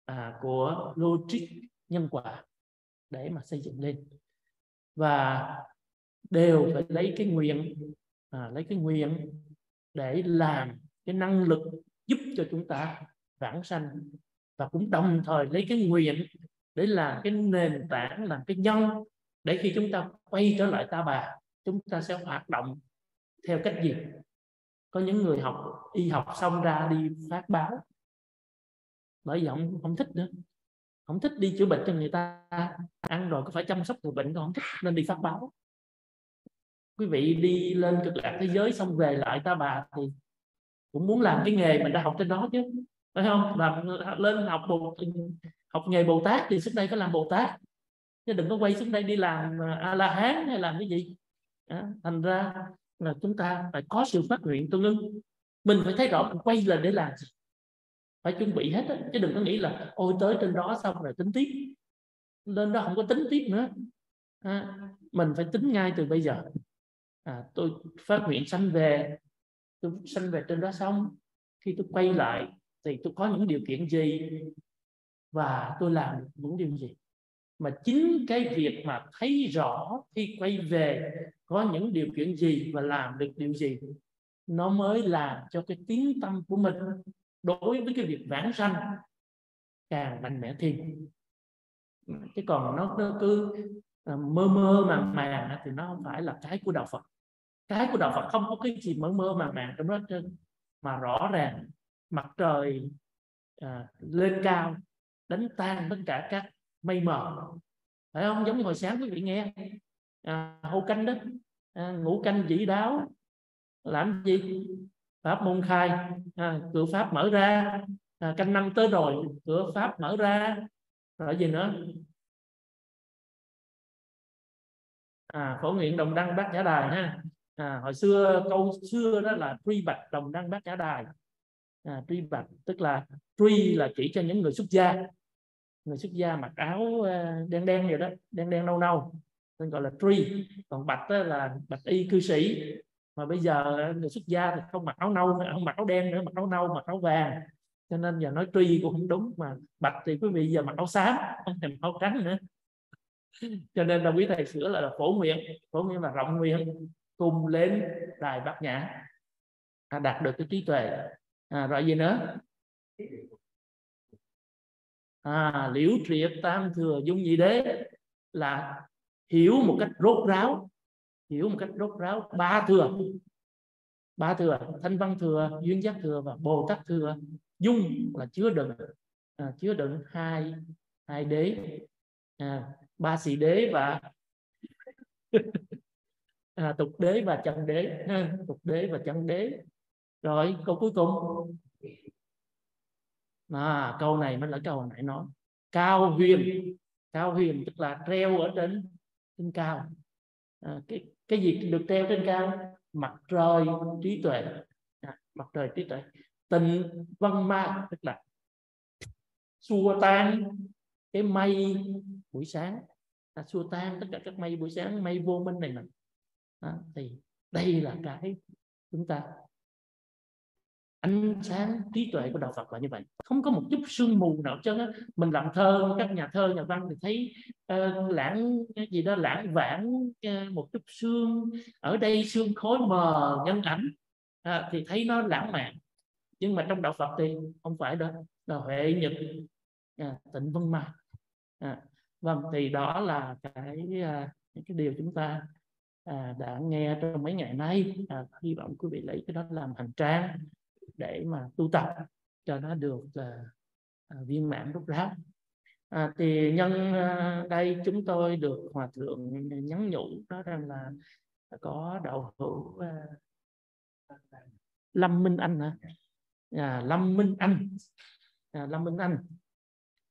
S1: à, của logic nhân quả để mà xây dựng lên. Và đều phải lấy cái nguyện à, lấy cái nguyện để làm cái năng lực giúp cho chúng ta vãng sanh. Và cũng đồng thời lấy cái nguyện để làm cái nền tảng làm cái nhân để khi chúng ta quay trở lại ta bà chúng ta sẽ hoạt động theo cách gì? Có những người học y học xong ra đi phát báo. Bởi vì ông không thích nữa không thích đi chữa bệnh cho người ta. Ăn rồi có phải chăm sóc người bệnh, không thích, nên đi phát báo. Quý vị đi lên cực lạc thế giới xong về lại ta bà thì cũng muốn làm cái nghề mình đã học trên đó chứ, phải không? Làm lên học bồ, học nghề bồ tát thì xuống đây có làm bồ tát. Chứ đừng có quay xuống đây đi làm à, a la hán hay làm cái gì. Đó. thành ra là chúng ta phải có sự phát nguyện tương ứng mình phải thấy rõ mình quay lên để làm. gì phải chuẩn bị hết đó. chứ đừng có nghĩ là ôi tới trên đó xong rồi tính tiếp. Lên đó không có tính tiếp nữa. À, mình phải tính ngay từ bây giờ. À, tôi phát nguyện sanh về tôi sanh về trên đó xong khi tôi quay lại thì tôi có những điều kiện gì và tôi làm những điều gì. Mà chính cái việc mà thấy rõ khi quay về có những điều kiện gì và làm được điều gì nó mới làm cho cái tiếng tâm của mình đối với cái việc vãng sanh càng mạnh mẽ thêm. Chứ còn nó, nó cứ ờ, mơ mơ màng màng thì nó không phải là cái của đạo Phật. Cái của đạo Phật không có cái gì mơ mơ màng màng trong đó trên mà rõ ràng mặt trời à, lên cao đánh tan tất cả các mây mờ. Phải không? Giống như hồi sáng quý vị nghe à, hô canh đó à, ngủ canh dĩ đáo làm gì? Pháp môn khai. À, cửa pháp mở ra. À, canh năm tới rồi cửa pháp mở ra. Rồi gì nữa? À, khổ nguyện đồng đăng bát nhã đài ha. À, hồi xưa câu xưa đó là truy bạch đồng đăng bát nhã đài. À, truy bạch tức là truy là chỉ cho những người xuất gia. Người xuất gia mặc áo à, đen đen vậy đó đen đen nâu nâu nên gọi là truy còn bạch đó là bạch y cư sĩ mà bây giờ người xuất gia thì không mặc áo nâu không mặc áo đen nữa mặc áo nâu mặc áo vàng. Cho nên giờ nói truy cũng không đúng mà bạch thì quý vị giờ mặc áo xám không thèm áo trắng nữa. Cho nên là quý thầy sửa là, là phổ nguyện phổ nguyện là rộng nguyện cùng lên đài bát nhã. À, đạt được cái trí tuệ. À, rồi gì nữa? À, liễu triệt tam thừa dung nhị đế là hiểu một cách rốt ráo hiểu một cách rốt ráo ba thừa. Ba thừa thanh văn thừa duyên giác thừa và bồ tát thừa. Dung là chứa đựng à, chứa đựng hai hai đế. À, ba sĩ đế và à, tục đế và chân đế. Ha. tục đế và chân đế. Rồi câu cuối cùng. À, câu này mới là câu hồi nãy nói. Cao huyền. Cao huyền tức là treo ở trên trên cao. À, cái cái gì được treo trên cao? Mặt trời trí tuệ. À, mặt trời trí tuệ. Tình văn ma tức là xua tan cái mây buổi sáng. À, xua tan tất cả các mây buổi sáng mây vô minh này nè. À, thì đây là cái chúng ta ánh sáng trí tuệ của đạo Phật là như vậy. Không có một chút sương mù nào chứ mình làm thơ các nhà thơ nhà văn thì thấy uh, lãng cái gì đó lãng vãng uh, một chút sương. Ở đây sương khối mờ nhân ảnh uh, thì thấy nó lãng mạn. Nhưng mà trong đạo Phật thì không phải đó là huệ nhật uh, tịnh vân mà uh, vâng thì đó là cái uh, những cái điều chúng ta à, đã nghe trong mấy ngày nay. À, hy vọng quý vị lấy cái đó làm hành trang để mà tu tập cho nó được là viên mãn rút ráo à, thì nhân à, đây chúng tôi được hòa thượng nhắn nhủ đó rằng là có đạo hữu à, Lâm Minh Anh hả? À, Lâm Minh Anh. À, Lâm Minh Anh.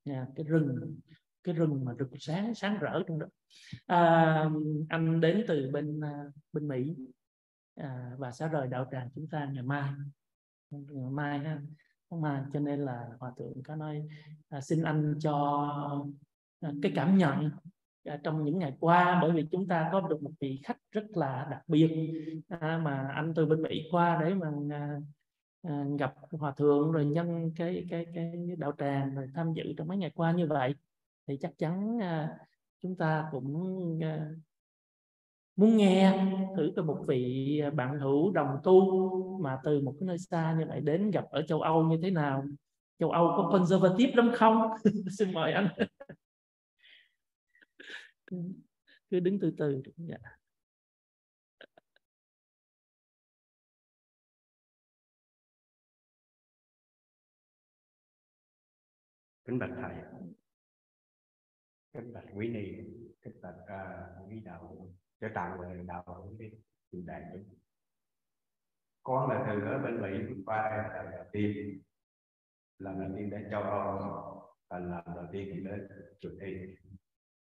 S1: À, cái rừng cái rừng mà rực sáng sáng rỡ trong đó. À, anh đến từ bên bên Mỹ. À, và sẽ rời đạo tràng chúng ta ngày mai mai ha. Mà cho nên là hòa thượng có nói à, xin anh cho à, cái cảm nhận à, trong những ngày qua bởi vì chúng ta có được một vị khách rất là đặc biệt à, mà anh từ bên Mỹ qua để mà à, à, gặp hòa thượng rồi nhân cái cái cái đạo tràng rồi tham dự trong mấy ngày qua như vậy. Thì chắc chắn à, chúng ta cũng à, muốn nghe thử từ một vị à, bạn hữu đồng tu mà từ một cái nơi xa như vậy đến gặp ở châu Âu như thế nào? Châu Âu có conservative lắm không? Xin mời anh. Cứ đứng từ từ. Dạ.
S2: kính bạch thầy. Kính bạch quý ni. Kính bạch uh, quý đạo cho tặng về đạo hữu đi trường đại con là từ ở bên mỹ qua lần đầu tiên. Lần đầu tiên đến châu âu và lần đầu tiên đến trường thi.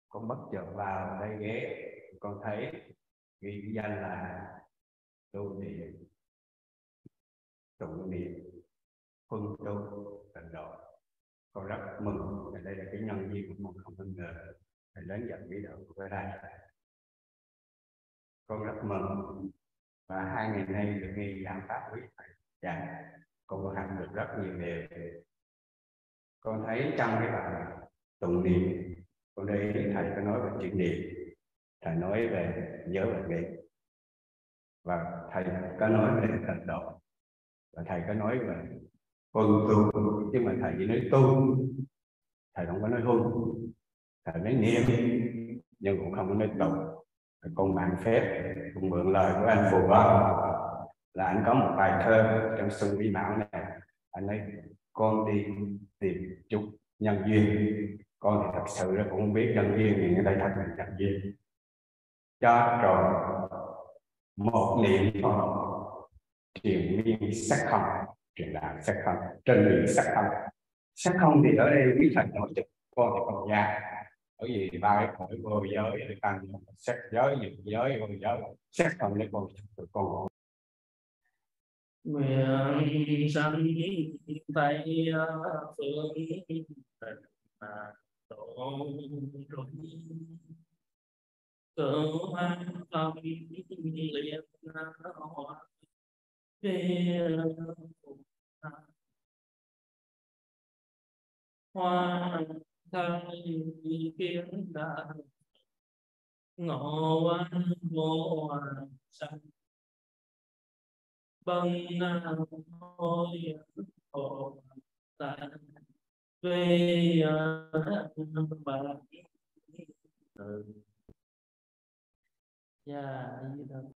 S2: Con bất chợt vào đây ghé. Con thấy ghi cái danh là tu niệm. Tụng niệm. Phân tu tịnh độ. Con rất mừng đây là cái nhân viên của một không ngờ. Thầy đến dẫn bí đạo của đây con rất mừng và hai ngày nay được nghe giảng pháp quý thầy. Giảng con có học được rất nhiều điều. Con thấy trong cái bài tụng niệm, con đây thầy có nói về chuyện niệm, thầy nói về nhớ và nghĩ và thầy có nói về tịnh độ, và thầy có nói về quân tu. Chứ mà thầy chỉ nói tu, thầy không có nói hôn thầy nói niệm, nhưng cũng không có nói tụng con mạng phép cùng mượn lời của anh phù vân là anh có một bài thơ trong xuân vi mão này. Anh ấy con đi tìm chút nhân duyên. Con thì thật sự là cũng không biết nhân duyên thì ở đây thật là nhân duyên. Cho rồi. Một niệm phật truyền miên sắc không. Truyền đạt sắc không. Trên miệng sắc không. Sắc không thì ở đây quý thần nói chừng con thì còn già bởi vì ba cái khỏi vô giới tăng sắc giới dục giới vô giới sắc không lấy con con
S1: nguyện sanh tây phương tịnh độ trung cửu hoang tâm liệt hoa hoa thay kiến đạt ngộ an vô sanh. Bần hồi hộ tạng. Về bà ừ. Dạ, yeah,